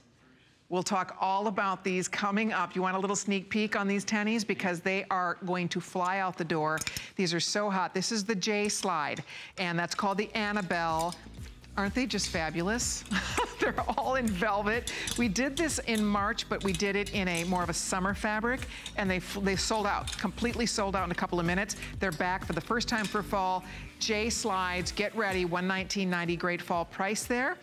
We'll talk all about these coming up. You want a little sneak peek on these tennies because they are going to fly out the door. These are so hot. This is the J slide, and that's called the Annabelle. Aren't they just fabulous? They're all in velvet. We did this in March, but we did it in a more of a summer fabric, and they they sold out, completely sold out in a couple of minutes. They're back for the first time for fall. J slides, get ready, 119.90, great fall price there.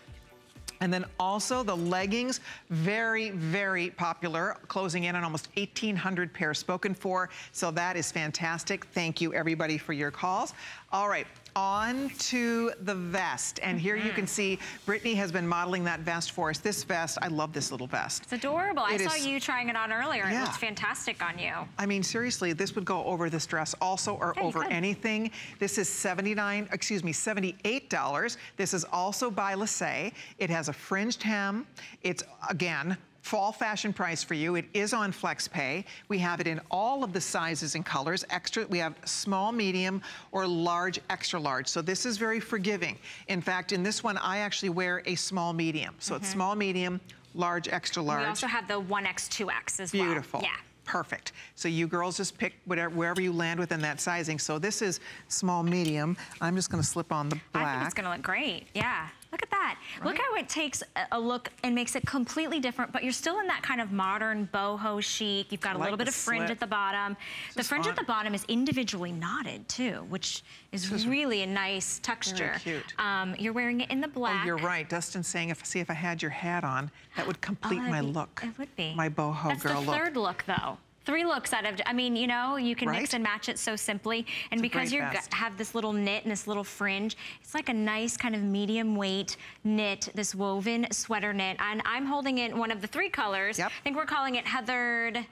And then also the leggings, very, very popular, closing in on almost 1,800 pairs spoken for. So that is fantastic. Thank you, everybody, for your calls. All right, on to the vest. And here you can mm-hmm. see Brittany has been modeling that vest for us. This vest, I love this little vest. It's adorable. I It saw you trying it on earlier. It Yeah. looks fantastic on you. I mean, seriously, this would go over this dress also or Yeah, over anything. This is 79, excuse me, $78. This is also by Lyssé. It has a fringed hem. It's, again, fall fashion price for you. It is on FlexPay. We have it in all of the sizes and colors. Extra, we have small, medium, or large, extra large. So this is very forgiving. In fact, in this one, I actually wear a small, medium. So it's small, medium, large, extra large. Mm-hmm. We also have the 1X, 2X as well. Beautiful. Yeah. Perfect. So you girls just pick whatever, wherever you land within that sizing. So this is small, medium. I'm just gonna slip on the black. I think it's gonna look great. Yeah. Look at that. Look how it takes a- look and makes it completely different, but you're still in that kind of modern boho chic. You've got a like little bit of fringe slit. at the bottom. The fringe at the bottom is individually knotted too, which is really a nice texture. cute. Um, you're wearing it in the black. Oh, you're right. Dustin's saying, if see if I had your hat on, that would complete Oh, my look. It would be. My boho That's girl the look. third look, though. Three looks out of, I mean, you know, you can Right? mix and match it so simply. And a because you have this little knit and this little fringe, it's like a nice kind of medium weight knit, this woven sweater knit. And I'm holding it in one of the three colors. Yep. I think we're calling it heathered,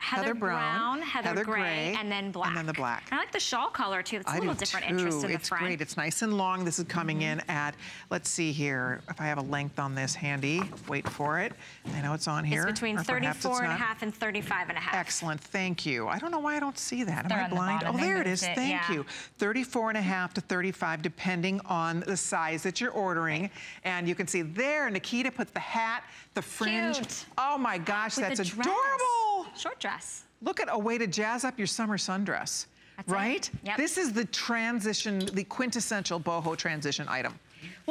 heather, Heather brown, heather, heather gray, gray, and then black. and then the black. I like the shawl color too. It's a little different too. interest in the it's front. Mm-hmm. great. It's nice and long. This is coming in at, let's see here, if I have a length on this handy. Wait for it. I know it's on here. It's between or perhaps it's 34 and a half and 35 and a half. Excellent, thank you. I don't know why I don't see that. Am They're I on the blind? Oh, there it is. it, Thank yeah. you. 34 and a half to 35, depending on the size that you're ordering. And you can see there, Nikita put the hat, the fringe. Cute. Oh my gosh, With that's adorable. Short dress. Look at a way to jazz up your summer sundress. That's right? Yep. This is the transition, the quintessential boho transition item.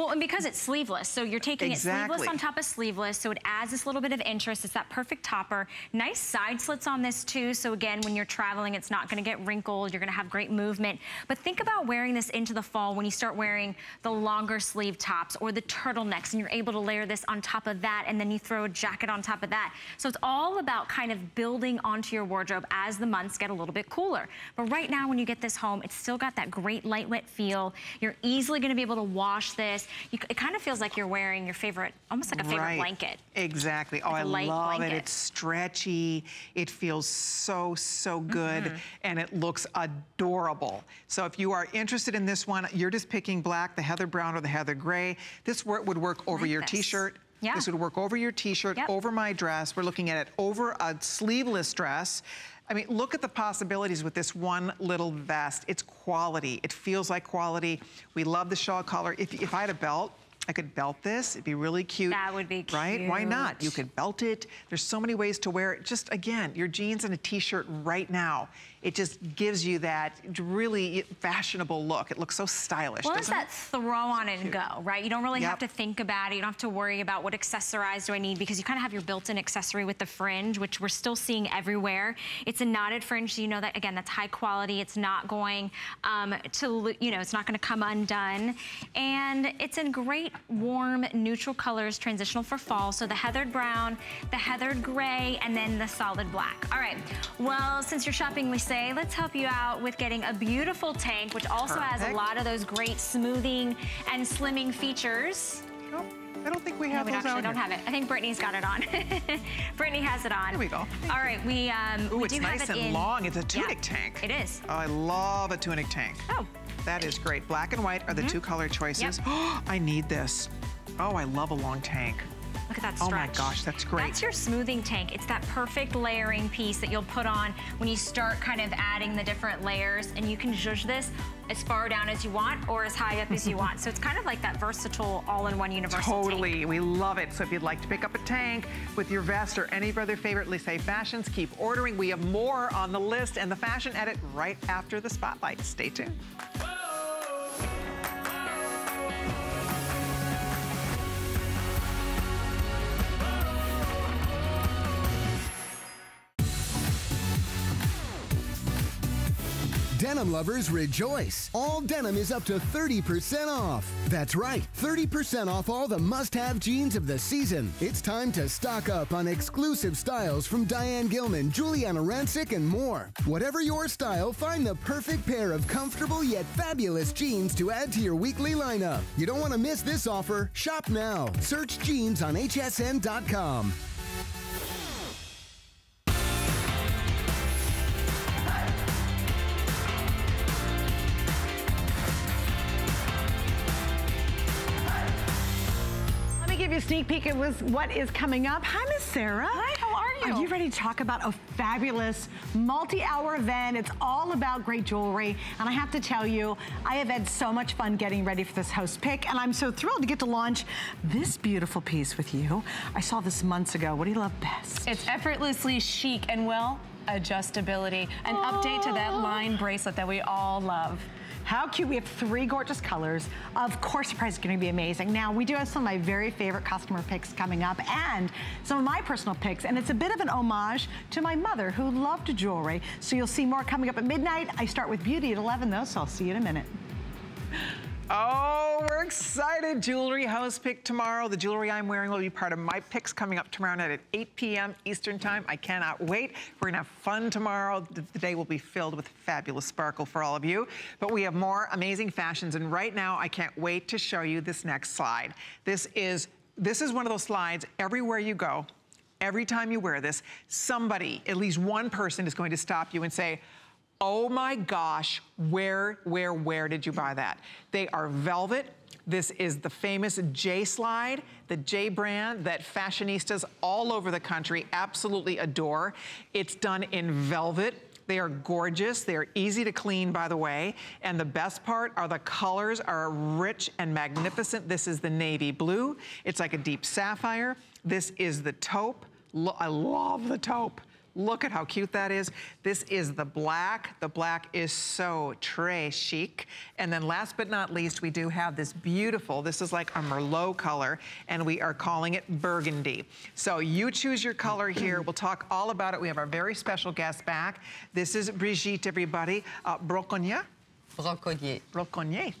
Well, and because it's sleeveless, so you're taking it sleeveless on top of sleeveless, so it adds this little bit of interest. It's that perfect topper. Nice side slits on this too, so again, when you're traveling, it's not gonna get wrinkled. You're gonna have great movement. But think about wearing this into the fall when you start wearing the longer sleeve tops or the turtlenecks, and you're able to layer this on top of that, and then you throw a jacket on top of that. So it's all about kind of building onto your wardrobe as the months get a little bit cooler. But right now, when you get this home, it's still got that great light wet feel. You're easily gonna be able to wash this. You, it kind of feels like you're wearing your favorite, almost like a favorite right. blanket. Exactly. Oh, Like I a light love it. It's stretchy. It feels so, so good. Mm-hmm. And it looks adorable. So if you are interested in this one, you're just picking black, the heather brown, or the heather gray. This would work over like your t-shirt. Yeah. This would work over your t-shirt, Yep. over my dress. We're looking at it over a sleeveless dress. I mean, look at the possibilities with this one little vest. It's quality. It feels like quality. We love the shawl collar. If, if I had a belt, I could belt this. It'd be really cute. That would be Right? Why not? You could belt it. There's so many ways to wear it. Just again, your jeans and a t-shirt right now. It just gives you that really fashionable look. It looks so stylish. Well, it's that it? throw on and go, right? You don't really have to think about it. You don't have to worry about what accessorize do I need because you kind of have your built-in accessory with the fringe, which we're still seeing everywhere. It's a knotted fringe, so you know that, again, that's high quality. It's not going um, to, you know, it's not going to come undone. And it's in great, warm, neutral colors, transitional for fall. So the heathered brown, the heathered gray, and then the solid black. All right. Well, since you're shopping with say, let's help you out with getting a beautiful tank, which also Perfect. has a lot of those great smoothing and slimming features. Oh, I don't think we have no, we actually don't have it. I think Brittany's got it on. Brittany has it on. There we go. All right, we um, Ooh, we it's do nice have it and in, long. It's a tunic yeah, tank. It is. Oh, I love a tunic tank. Oh. That is great. Black and white are the mm -hmm. two color choices. Yep. I need this. Oh, I love a long tank. Look at that stretch. Oh my gosh, that's great. That's your smoothing tank. It's that perfect layering piece that you'll put on when you start kind of adding the different layers and you can zhuzh this as far down as you want or as high up as you want. So it's kind of like that versatile all-in-one universal Totally, tank. we love it. So if you'd like to pick up a tank with your vest or any of other favorite Lyssé fashions, keep ordering. We have more on the list and the fashion edit right after the spotlight. Stay tuned. Denim lovers rejoice. All denim is up to 30% off. That's right, 30% off all the must-have jeans of the season. It's time to stock up on exclusive styles from Diane Gilman, Giuliana Rancic, and more. Whatever your style, find the perfect pair of comfortable yet fabulous jeans to add to your weekly lineup. You don't want to miss this offer. Shop now. Search jeans on hsn.com. sneak peek at what is coming up. Hi, Miss Sarah. Hi, how are you? Are you ready to talk about a fabulous multi-hour event? It's all about great jewelry. And I have to tell you, I have had so much fun getting ready for this host pick. And I'm so thrilled to get to launch this beautiful piece with you. I saw this months ago. What do you love best? It's effortlessly chic and well, adjustability. An oh. update to that line bracelet that we all love. How cute. We have three gorgeous colors. Of course, the price is going to be amazing. Now, we do have some of my very favorite customer picks coming up and some of my personal picks. And it's a bit of an homage to my mother who loved jewelry. So you'll see more coming up at midnight. I start with beauty at 11, though, so I'll see you in a minute. Oh, we're excited. Jewelry house pick tomorrow. The jewelry I'm wearing will be part of my picks coming up tomorrow night at 8 p.m. Eastern time. I cannot wait. We're gonna have fun tomorrow. The day will be filled with fabulous sparkle for all of you. But we have more amazing fashions. And right now, I can't wait to show you this next slide. This is, this is one of those slides everywhere you go, every time you wear this, somebody, at least one person is going to stop you and say, Oh my gosh, where, where, where did you buy that? They are velvet. This is the famous J slide, the J brand that fashionistas all over the country absolutely adore. It's done in velvet. They are gorgeous. They are easy to clean, by the way. And the best part are the colors are rich and magnificent. This is the navy blue. It's like a deep sapphire. This is the taupe. I love the taupe. Look at how cute that is. This is the black. The black is so très chic. And then last but not least, we do have this beautiful, this is like a Merlot color, and we are calling it burgundy. So you choose your color here. We'll talk all about it. We have our very special guest back. This is Brigitte, everybody. Uh? Broconnier. Broconnier.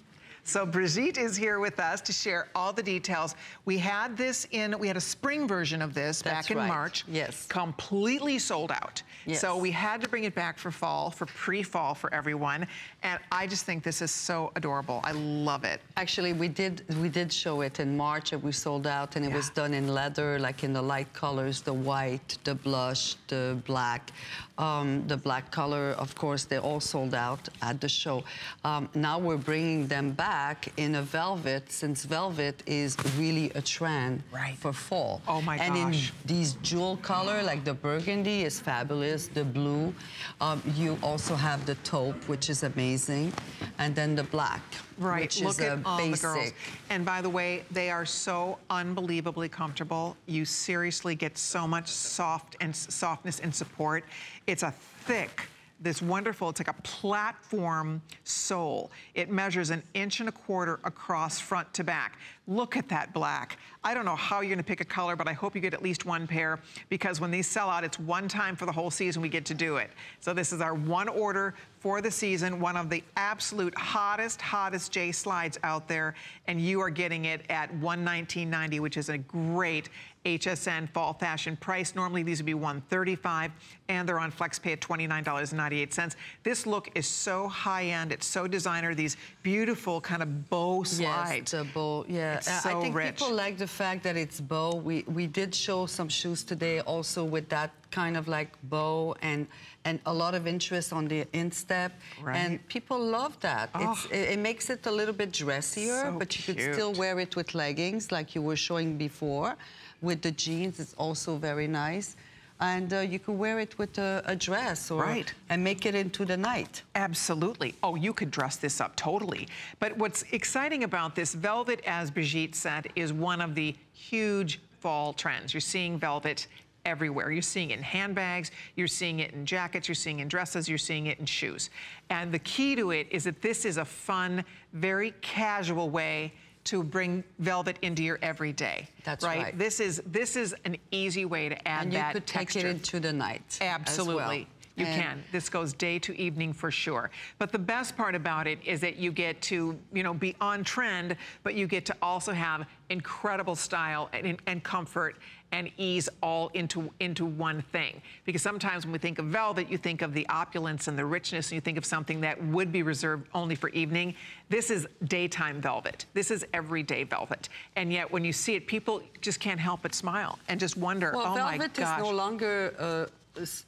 So Brigitte is here with us to share all the details. We had this in, we had a spring version of this That's back in right. March. Yes. Completely sold out. Yes. So we had to bring it back for fall, for pre-fall for everyone. And I just think this is so adorable. I love it. Actually, we did we did show it in March and we sold out and it yeah. was done in leather, like in the light colors, the white, the blush, the black. Um, the black color, of course, they all sold out at the show. Um, now we're bringing them back in a velvet, since velvet is really a trend right. for fall. Oh my and gosh. And in these jewel color, like the burgundy is fabulous, the blue. Um, you also have the taupe, which is amazing, and then the black. Right, which look is at a all basic. the girls. And by the way, they are so unbelievably comfortable. You seriously get so much soft and softness and support. It's a thick, this wonderful, it's like a platform sole. It measures an inch and a quarter across front to back. Look at that black. I don't know how you're gonna pick a color, but I hope you get at least one pair because when these sell out, it's one time for the whole season we get to do it. So this is our one order for the season, one of the absolute hottest, hottest J slides out there, and you are getting it at $119.90, which is a great HSN fall fashion price. Normally these would be 135, and they're on FlexPay at $29.98. This look is so high-end, it's so designer, these beautiful kind of bow slides. Yes, the bow, yeah. It's uh, so I think rich. people like the fact that it's bow. We, we did show some shoes today also with that kind of like bow and and a lot of interest on the instep. Right. And people love that. Oh. It's, it, it makes it a little bit dressier, So but you could still wear it with leggings like you were showing before. With the jeans, it's also very nice. And uh, you can wear it with a, a dress or Right. and make it into the night. Absolutely. Oh, you could dress this up totally. But what's exciting about this, velvet, as Brigitte said, is one of the huge fall trends. You're seeing velvet everywhere. You're seeing it in handbags, you're seeing it in jackets, you're seeing it in dresses, you're seeing it in shoes. And the key to it is that this is a fun, very casual way to bring velvet into your everyday. That's right. This is this is an easy way to add And you that could take texture. it into the night. as well. Absolutely. You And- can. This goes day to evening for sure. But the best part about it is that you get to, you know, be on trend, but you get to also have incredible style and, and comfort and ease all into, into one thing. Because sometimes when we think of velvet, you think of the opulence and the richness, and you think of something that would be reserved only for evening. This is daytime velvet. This is everyday velvet. And yet when you see it, people just can't help but smile and just wonder, Well, oh my gosh. Well, velvet is no longer uh,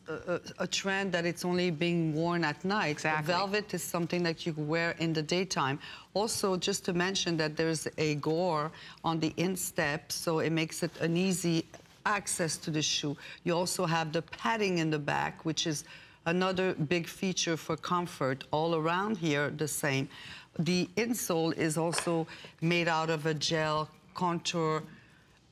a, a- trend that it's only being worn at night. Exactly. Velvet is something that you wear in the daytime. Also, just to mention that there's a gore on the instep, so it makes it an easy access to the shoe. You also have the padding in the back, which is another big feature for comfort. All around here, the same. The insole is also made out of a gel contour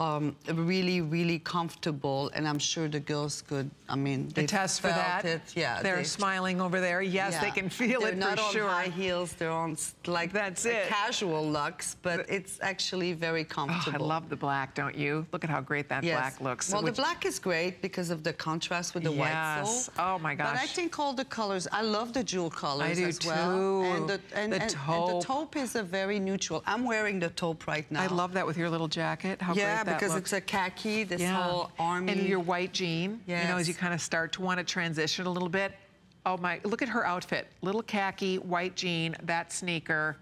um, really, really comfortable, and I'm sure the girls could. I mean, they Attest for that. It. Yeah, they're they- smiling over there. Yes, they can feel they're it not for on sure. high heels. They're on like That's it. casual looks, but it's actually very Oh, I love the black, don't you? Look at how great that Yes. black looks. Well, Which- the black is great because of the contrast with the white Yes. Oh, my gosh. But I think all the colors. I love the jewel colors do as well. too. And the, and, The and- and taupe. the taupe is a very neutral. I'm wearing the taupe right now. I love that with your little jacket. How yeah, great that because looks. it's a khaki. This yeah. whole army. And your white jean, you know, as you kind of start to want to transition a little bit. Oh my, look at her outfit. Little khaki, white jean, that sneaker.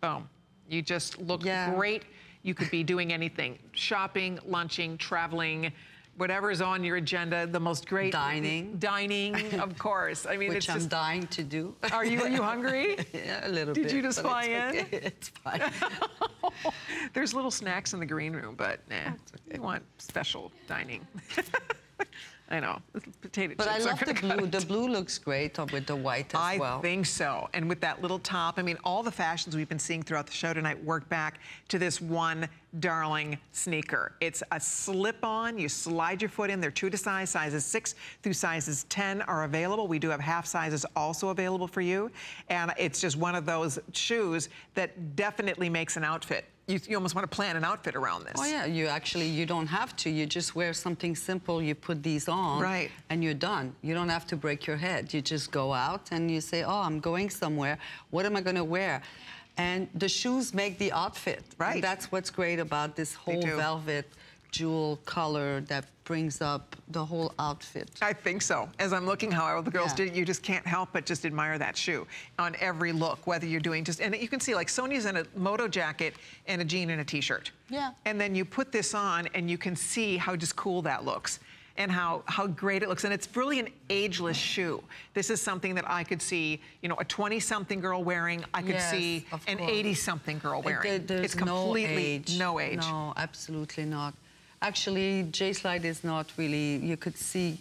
Boom. You just look Yeah. great. You could be doing anything. Shopping, lunching, traveling, whatever's on your agenda, the most great. Dining. Dining, of course. I mean, which it's I'm just. dying to do. Are you, are you hungry? yeah, a little Did bit. Did you just fly it's in? okay. It's fine. There's little snacks in the green room, but nah, you want special dining. I know. Potato But I chips are love the blue. The blue looks great with the white as well. I think so. And with that little top, I mean, all the fashions we've been seeing throughout the show tonight work back to this one darling sneaker. It's a slip-on. You slide your foot in. They're two to size. Sizes 6 through sizes 10 are available. We do have half sizes also available for you. And it's just one of those shoes that definitely makes an outfit. You, you almost want to plan an outfit around this. Oh yeah, you actually you don't have to. You just wear something simple. You put these on, Right. and you're done. You don't have to break your head. You just go out and you say, "Oh, I'm going somewhere. What am I going to wear?" And the shoes make the outfit. Right. And that's what's great about this whole velvet jewel color that brings up the whole outfit. I think so. As I'm looking how all the girls Yeah. did you just can't help but just admire that shoe on every look, whether you're doing just, and you can see like Sonia's in a moto jacket and a jean and a t-shirt. Yeah. And then you put this on and you can see how just cool that looks and how, how great it looks. And it's really an ageless shoe. This is something that I could see, you know, a 20-something girl wearing. I could Yes, see an 80-something girl wearing. it's completely no age. no age. No, absolutely not. Actually, J Slide is not really. You could see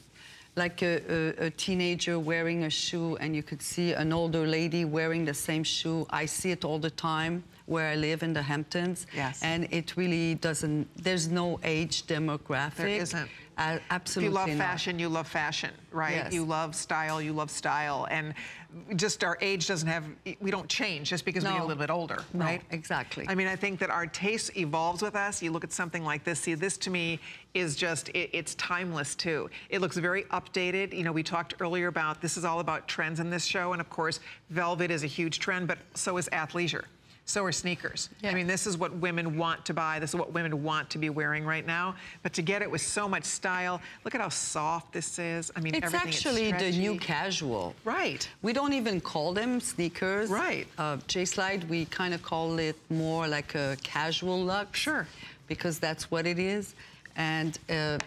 like a, a, a teenager wearing a shoe, and you could see an older lady wearing the same shoe. I see it all the time where I live in the Hamptons. Yes. And it really doesn't. There's no age demographic. There isn't. Uh, If absolutely you love not. fashion, you love fashion, right? Yes. You love style, you love style. And just our age doesn't have, we don't change just because we get a little bit older, No, right? exactly. I mean, I think that our taste evolves with us. You look at something like this. See, this to me is just, it, it's timeless too. It looks very updated. You know, we talked earlier about, this is all about trends in this show. And of course, velvet is a huge trend, but so is athleisure. So are sneakers. Yeah. I mean, this is what women want to buy. This is what women want to be wearing right now. But to get it with so much style, look at how soft this is. I mean, it's actually the new casual. Right. We don't even call them sneakers. Right. Uh, J-Slide, we kind of call it more like a casual look. Sure. Because that's what it is. And uh,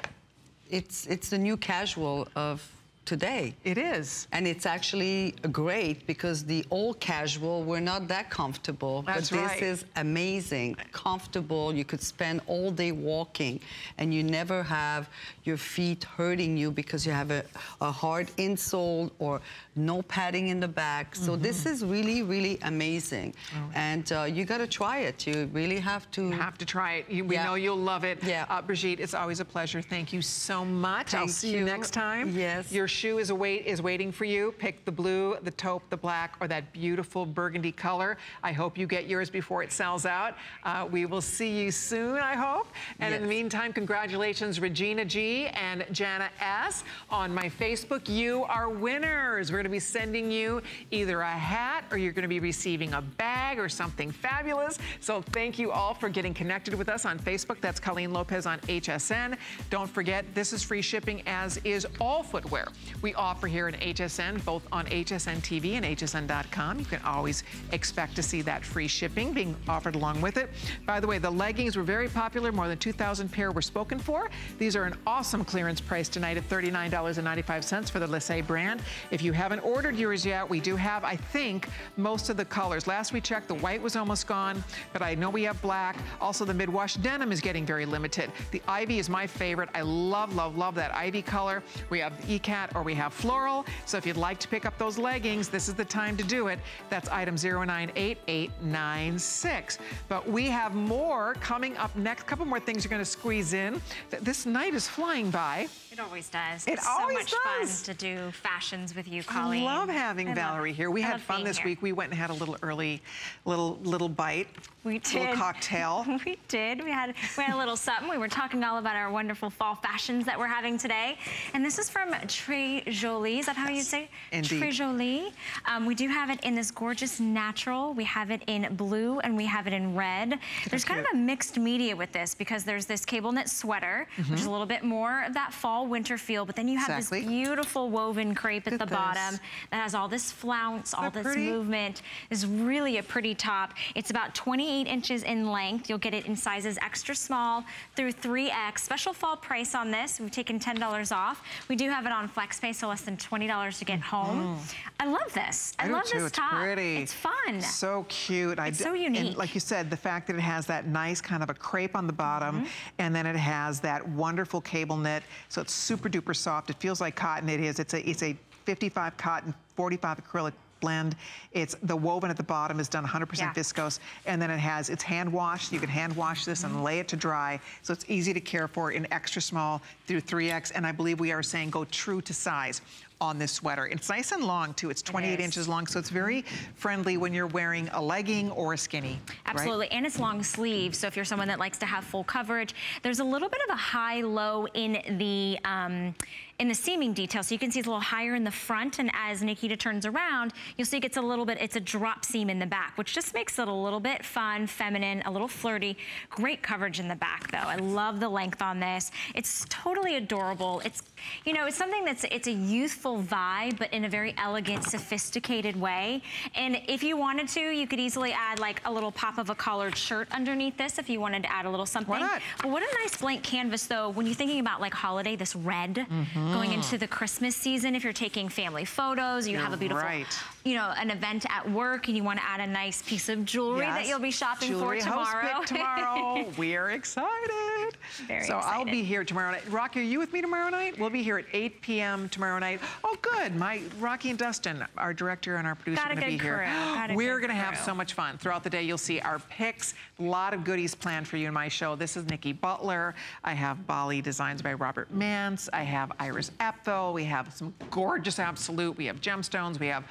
it's, it's the new casual of today. It is. And it's actually great because the old casual, we're not that comfortable. That's but this right. is amazing, comfortable. You could spend all day walking and you never have your feet hurting you because you have a, a hard insole or no padding in the back. So mm -hmm. this is really, really amazing. Oh. And uh, you got to try it. You really have to. You have to try it. You, we yeah. know you'll love it. Yeah. Uh, Brigitte, it's always a pleasure. Thank you so much. Thank I'll see you. you next time. Yes. Your shoe is, await, is waiting for you. Pick the blue, the taupe, the black, or that beautiful burgundy color. I hope you get yours before it sells out. Uh, we will see you soon, I hope. And yes. in the meantime, congratulations, Regina G and Jana S. On my Facebook, you are winners. We're going to be sending you either a hat or you're going to be receiving a bag or something fabulous. So thank you all for getting connected with us on Facebook. That's Colleen Lopez on HSN. Don't forget, this is free shipping, as is all footwear we offer here in HSN, both on HSN TV and HSN.com. You can always expect to see that free shipping being offered along with it. By the way, the leggings were very popular. More than 2,000 pair were spoken for. These are an awesome clearance price tonight at $39.95 for the Lyssé brand. If you haven't ordered yours yet, we do have, I think, most of the colors. Last we checked, the white was almost gone, but I know we have black. Also, the mid-wash denim is getting very limited. The ivy is my favorite. I love, love, love that ivy color. We have the ikat or we have floral. So if you'd like to pick up those leggings, this is the time to do it. That's item 098896. But we have more coming up next. couple more things you're going to squeeze in. This night is flying by. It always does. It it's always so much does. fun to do fashions with you, Colleen. I love having I Valerie love, here. We I had fun this here. week. We went and had a little early, little little bite. We did. Little cocktail. we did. We had we had a little something. We were talking all about our wonderful fall fashions that we're having today. And this is from Très Jolie. Is that how yes. you say? Indeed. Très Jolie. Um, we do have it in this gorgeous natural. We have it in blue and we have it in red. That's there's kind cute. of a mixed media with this because there's this cable knit sweater, mm -hmm. which is a little bit more of that fall winter feel, but then you have exactly. this beautiful woven crepe at, at the this. bottom that has all this flounce, all this pretty? movement. Is really a pretty top. It's about 28 inches in length. You'll get it in sizes extra small through 3X. Special fall price on this. We've taken $10 off. We do have it on FlexPay, so less than $20 to get home. Mm. I love this. I, I love too. this it's top. Pretty. It's fun. So cute. It's I, so unique. And like you said, the fact that it has that nice kind of a crepe on the bottom, mm -hmm. and then it has that wonderful cable knit, so it's super duper soft. It feels like cotton. It is. It's a it's a 55 cotton, 45 acrylic blend. It's the woven at the bottom is done 100% yeah. viscose, and then it has it's hand washed. You can hand wash this and lay it to dry, so it's easy to care for in extra small through 3X. And I believe we are saying go true to size on this sweater. It's nice and long too. It's 28 it inches long, so it's very friendly when you're wearing a legging or a skinny. Absolutely, right? and it's long sleeve, so if you're someone that likes to have full coverage, there's a little bit of a high-low in the um, in the seaming detail. So you can see it's a little higher in the front, and as Nikita turns around, you'll see it gets a little bit, it's a drop seam in the back, which just makes it a little bit fun, feminine, a little flirty. Great coverage in the back, though. I love the length on this. It's totally adorable. It's, you know, it's something that's, it's a youthful vibe, but in a very elegant, sophisticated way. And if you wanted to, you could easily add like a little pop of a collared shirt underneath this if you wanted to add a little something. Why not? But what a nice blank canvas, though, when you're thinking about like holiday, this red, mm -hmm going mm. into the Christmas season if you're taking family photos, you you're have a beautiful, right. You know, an event at work and you want to add a nice piece of jewelry yes. that you'll be shopping jewelry for tomorrow. tomorrow. We're excited. Very so excited. I'll be here tomorrow night. Rocky, are you with me tomorrow night? We'll be here at 8 p.m. tomorrow night. Oh, good. My Rocky and Dustin, our director and our producer, are going to be crew. here. We're going to have so much fun. Throughout the day, you'll see our picks. A lot of goodies planned for you in my show. This is Nikki Butler. I have Bali Designs by Robert Manse. I have Iris Apfel. We have some gorgeous Absolute. We have gemstones. We have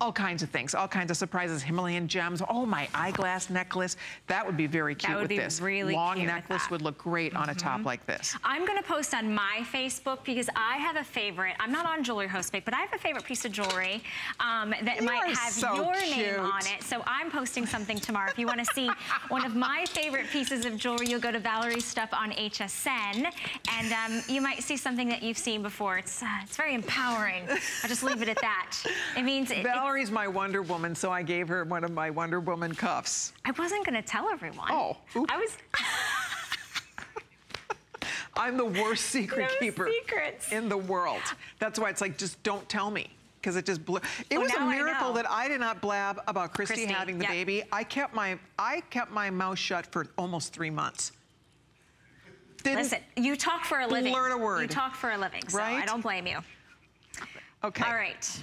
all kinds of things, all kinds of surprises, Himalayan gems. Oh, my eyeglass necklace. That would be very cute that would with be this. Really Long necklace would look great great on a top mm-hmm. like this. I'm gonna post on my Facebook because I have a favorite. I'm not on Jewelry Host but I have a favorite piece of jewelry um, that you might have so your cute. name on it. So I'm posting something tomorrow. If you wanna see one of my favorite pieces of jewelry, you'll go to Valerie's stuff on HSN and um, you might see something that you've seen before. It's, uh, it's very empowering. I'll just leave it at that. It means- Valerie's my Wonder Woman, so I gave her one of my Wonder Woman cuffs. I wasn't gonna tell everyone. Oh, oops. I was. I'm the worst secret no keeper secrets. in the world. That's why it's like, just don't tell me because it just blew. It well, was a miracle I that I did not blab about Christy, Christy having the yep. baby. I kept my I kept my mouth shut for almost three months. Didn't Listen, you talk for a living. Blurt a word. You talk for a living, so right? I don't blame you. Okay. All right.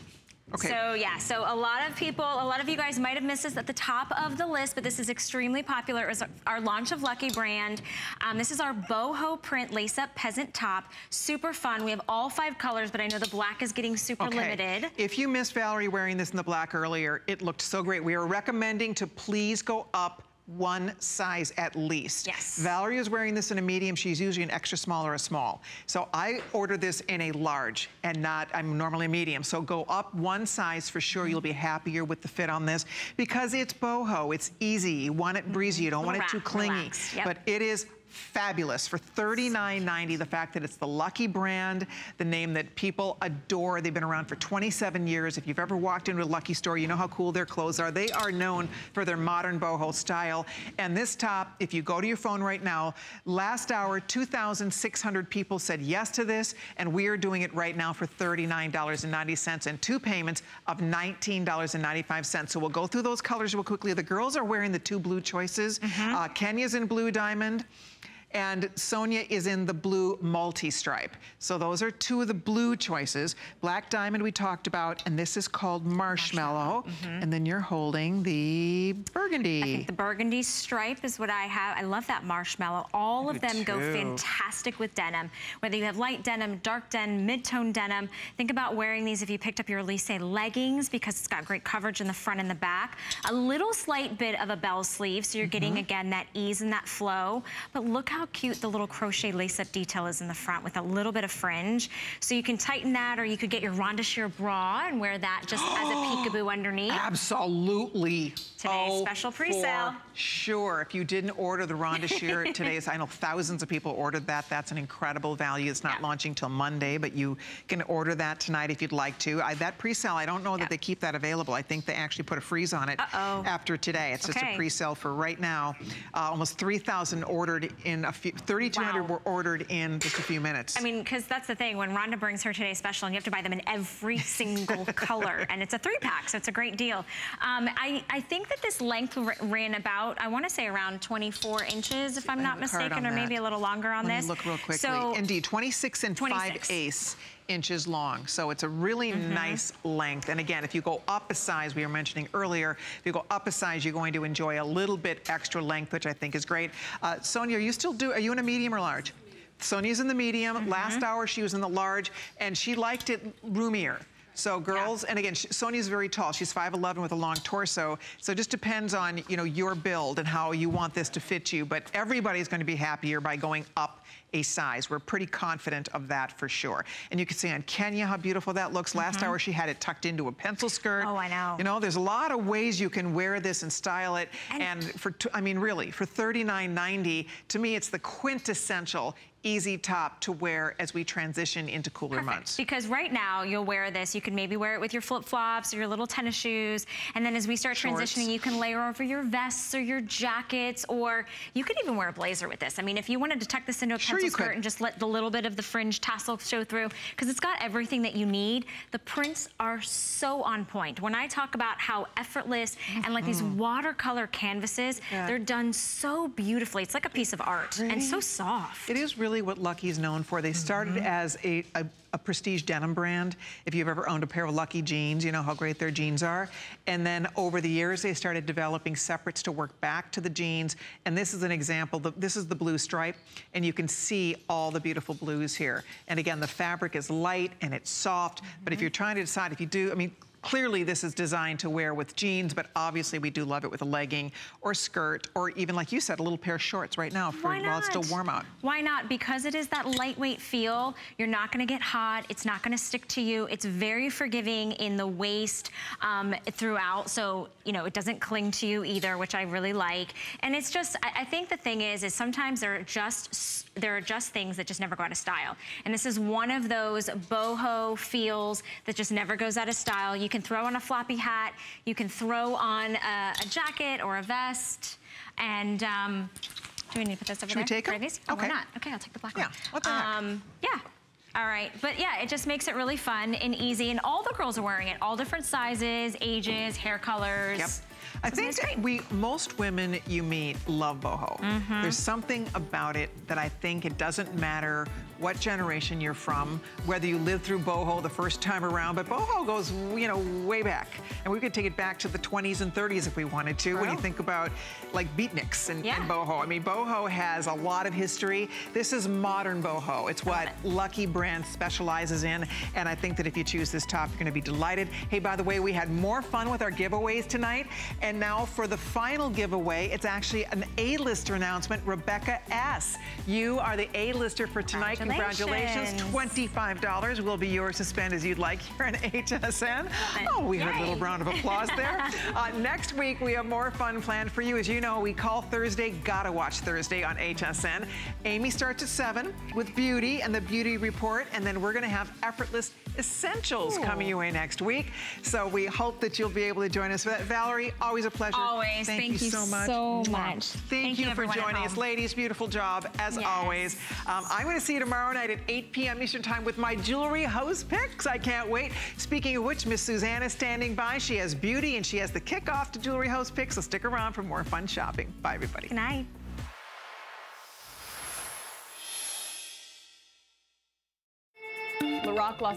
Okay. So yeah, so a lot of people, a lot of you guys might have missed this at the top of the list, but this is extremely popular. It was our launch of Lucky brand. Um, this is our boho print lace-up peasant top. Super fun. We have all five colors, but I know the black is getting super okay. limited. If you missed Valerie wearing this in the black earlier, it looked so great. We are recommending to please go up one size at least. Yes. Valerie is wearing this in a medium. She's usually an extra small or a small. So I ordered this in a large and not, I'm normally a medium. So go up one size for sure. You'll be happier with the fit on this because it's boho. It's easy. You want it breezy. You don't want it too clingy. Yep. But it is fabulous for $39.90. The fact that it's the Lucky brand, the name that people adore. They've been around for 27 years. If you've ever walked into a Lucky store, you know how cool their clothes are. They are known for their modern boho style. And this top, if you go to your phone right now, last hour, 2,600 people said yes to this, and we are doing it right now for $39.90 and two payments of $19.95. So we'll go through those colors real quickly. The girls are wearing the two blue choices. Mm -hmm. uh, Kenya's in blue diamond and Sonia is in the blue multi-stripe. So those are two of the blue choices. Black Diamond we talked about, and this is called Marshmallow. Marshmallow. Mm -hmm. And then you're holding the burgundy. I think the burgundy stripe is what I have. I love that marshmallow. All of them too. go fantastic with denim. Whether you have light denim, dark denim, mid-tone denim. Think about wearing these if you picked up your Lyssé leggings because it's got great coverage in the front and the back. A little slight bit of a bell sleeve, so you're mm -hmm. getting, mm-hmm. again, that ease and that flow. But look how how cute the little crochet lace-up detail is in the front with a little bit of fringe. So you can tighten that or you could get your Rhonda Shear bra and wear that just as a peekaboo underneath. Absolutely. Today's oh, special pre-sale. Sure. If you didn't order the Rhonda Shear today, I know thousands of people ordered that. That's an incredible value. It's not yeah. launching till Monday, but you can order that tonight if you'd like to. I, that pre-sale, I don't know yeah. that they keep that available. I think they actually put a freeze on it uh -oh. after today. It's okay. just a pre-sale for right now. Uh, almost 3,000 ordered in a few, 3,200 wow. were ordered in just a few minutes. I mean, because that's the thing. When Rhonda brings her Today Special, and you have to buy them in every single color, and it's a three-pack, so it's a great deal. Um, I, I think that this length ran about, I want to say around 24 inches, if I'm not mistaken, or maybe a little longer on Let this. look real quickly. So, Indeed, 26 and 26. 5 ace inches long. So it's a really mm -hmm. nice length. And again, if you go up a size, we were mentioning earlier, if you go up a size, you're going to enjoy a little bit extra length, which I think is great. Uh, Sonia, are you still do, are you in a medium or large? Sonia's in the medium. Mm -hmm. Last hour, she was in the large, and she liked it roomier. So girls, yeah. and again, Sonia's very tall. She's 5'11 with a long torso. So it just depends on, you know, your build and how you want this to fit you. But everybody's going to be happier by going up a size. We're pretty confident of that for sure. And you can see on Kenya how beautiful that looks. Last mm -hmm. hour she had it tucked into a pencil skirt. Oh, I know. You know, there's a lot of ways you can wear this and style it. And, and for, I mean, really, for $39.90, to me, it's the quintessential easy top to wear as we transition into cooler Perfect. months. Because right now you'll wear this, you can maybe wear it with your flip-flops or your little tennis shoes, and then as we start Shorts. transitioning, you can layer over your vests or your jackets, or you could even wear a blazer with this. I mean, if you wanted to tuck this into a sure pencil skirt could. and just let the little bit of the fringe tassel show through, because it's got everything that you need. The prints are so on point. When I talk about how effortless mm -hmm. and like these mm-hmm. watercolor canvases, yeah. they're done so beautifully. It's like a piece of art and so soft. It is really really what Lucky's known for. They started mm -hmm. as a, a, a, prestige denim brand. If you've ever owned a pair of Lucky jeans, you know how great their jeans are. And then over the years, they started developing separates to work back to the jeans. And this is an example. This is the blue stripe, and you can see all the beautiful blues here. And again, the fabric is light and it's soft. Mm -hmm. But if mm-hmm. you're trying to decide if you do, I mean, Clearly, this is designed to wear with jeans, but obviously we do love it with a legging or skirt, or even, like you said, a little pair of shorts right now for while it's still warm out. Why not? Because it is that lightweight feel. You're not gonna get hot. It's not gonna stick to you. It's very forgiving in the waist um, throughout, so you know it doesn't cling to you either, which I really like. And it's just, I, I think the thing is, is sometimes there are just there are just things that just never go out of style. And this is one of those boho feels that just never goes out of style. You can throw on a floppy hat. You can throw on a, a jacket or a vest. And um, do we need to put this over Should there? we take it? Oh, why not? Okay, I'll take the black yeah. one. What the um, heck? Yeah. All right, but yeah, it just makes it really fun and easy, and all the girls are wearing it, all different sizes, ages, hair colors. Yep. I think we most women you meet love boho. Mm -hmm. There's something about it that I think it doesn't matter what generation you're from, whether you lived through boho the first time around, but boho goes, you know, way back. And we could take it back to the 20s and 30s if we wanted to, when you think about like beatniks and, yeah. and, boho. I mean, boho has a lot of history. This is modern boho. It's what Lucky Brand specializes in. And I think that if you choose this top, you're gonna be delighted. Hey, by the way, we had more fun with our giveaways tonight. And now for the final giveaway, it's actually an A-lister announcement, Rebecca S. You are the A-lister for tonight. Congratulations. $25 will be yours to spend as you'd like here in HSN. Oh, we had a little round of applause there. uh, next week, we have more fun planned for you. As you know, we call Thursday Gotta Watch Thursday on HSN. Amy starts at 7 with Beauty and the Beauty Report, and then we're going to have Effortless Essentials Ooh. coming your way next week. So we hope that you'll be able to join us for that. Valerie, always a pleasure. Always. Thank, Thank you, you, so much. So much. Thank, Thank you, you for joining us. Ladies, beautiful job as yes. always. Um, I'm going to see you tomorrow night at 8 p.m. Eastern Time with my jewelry hose picks. I can't wait. Speaking of which, Miss Susanna is standing by. She has beauty and she has the kickoff to jewelry hose picks. So stick around for more fun shopping. Bye, everybody. Good night. Rock, lost.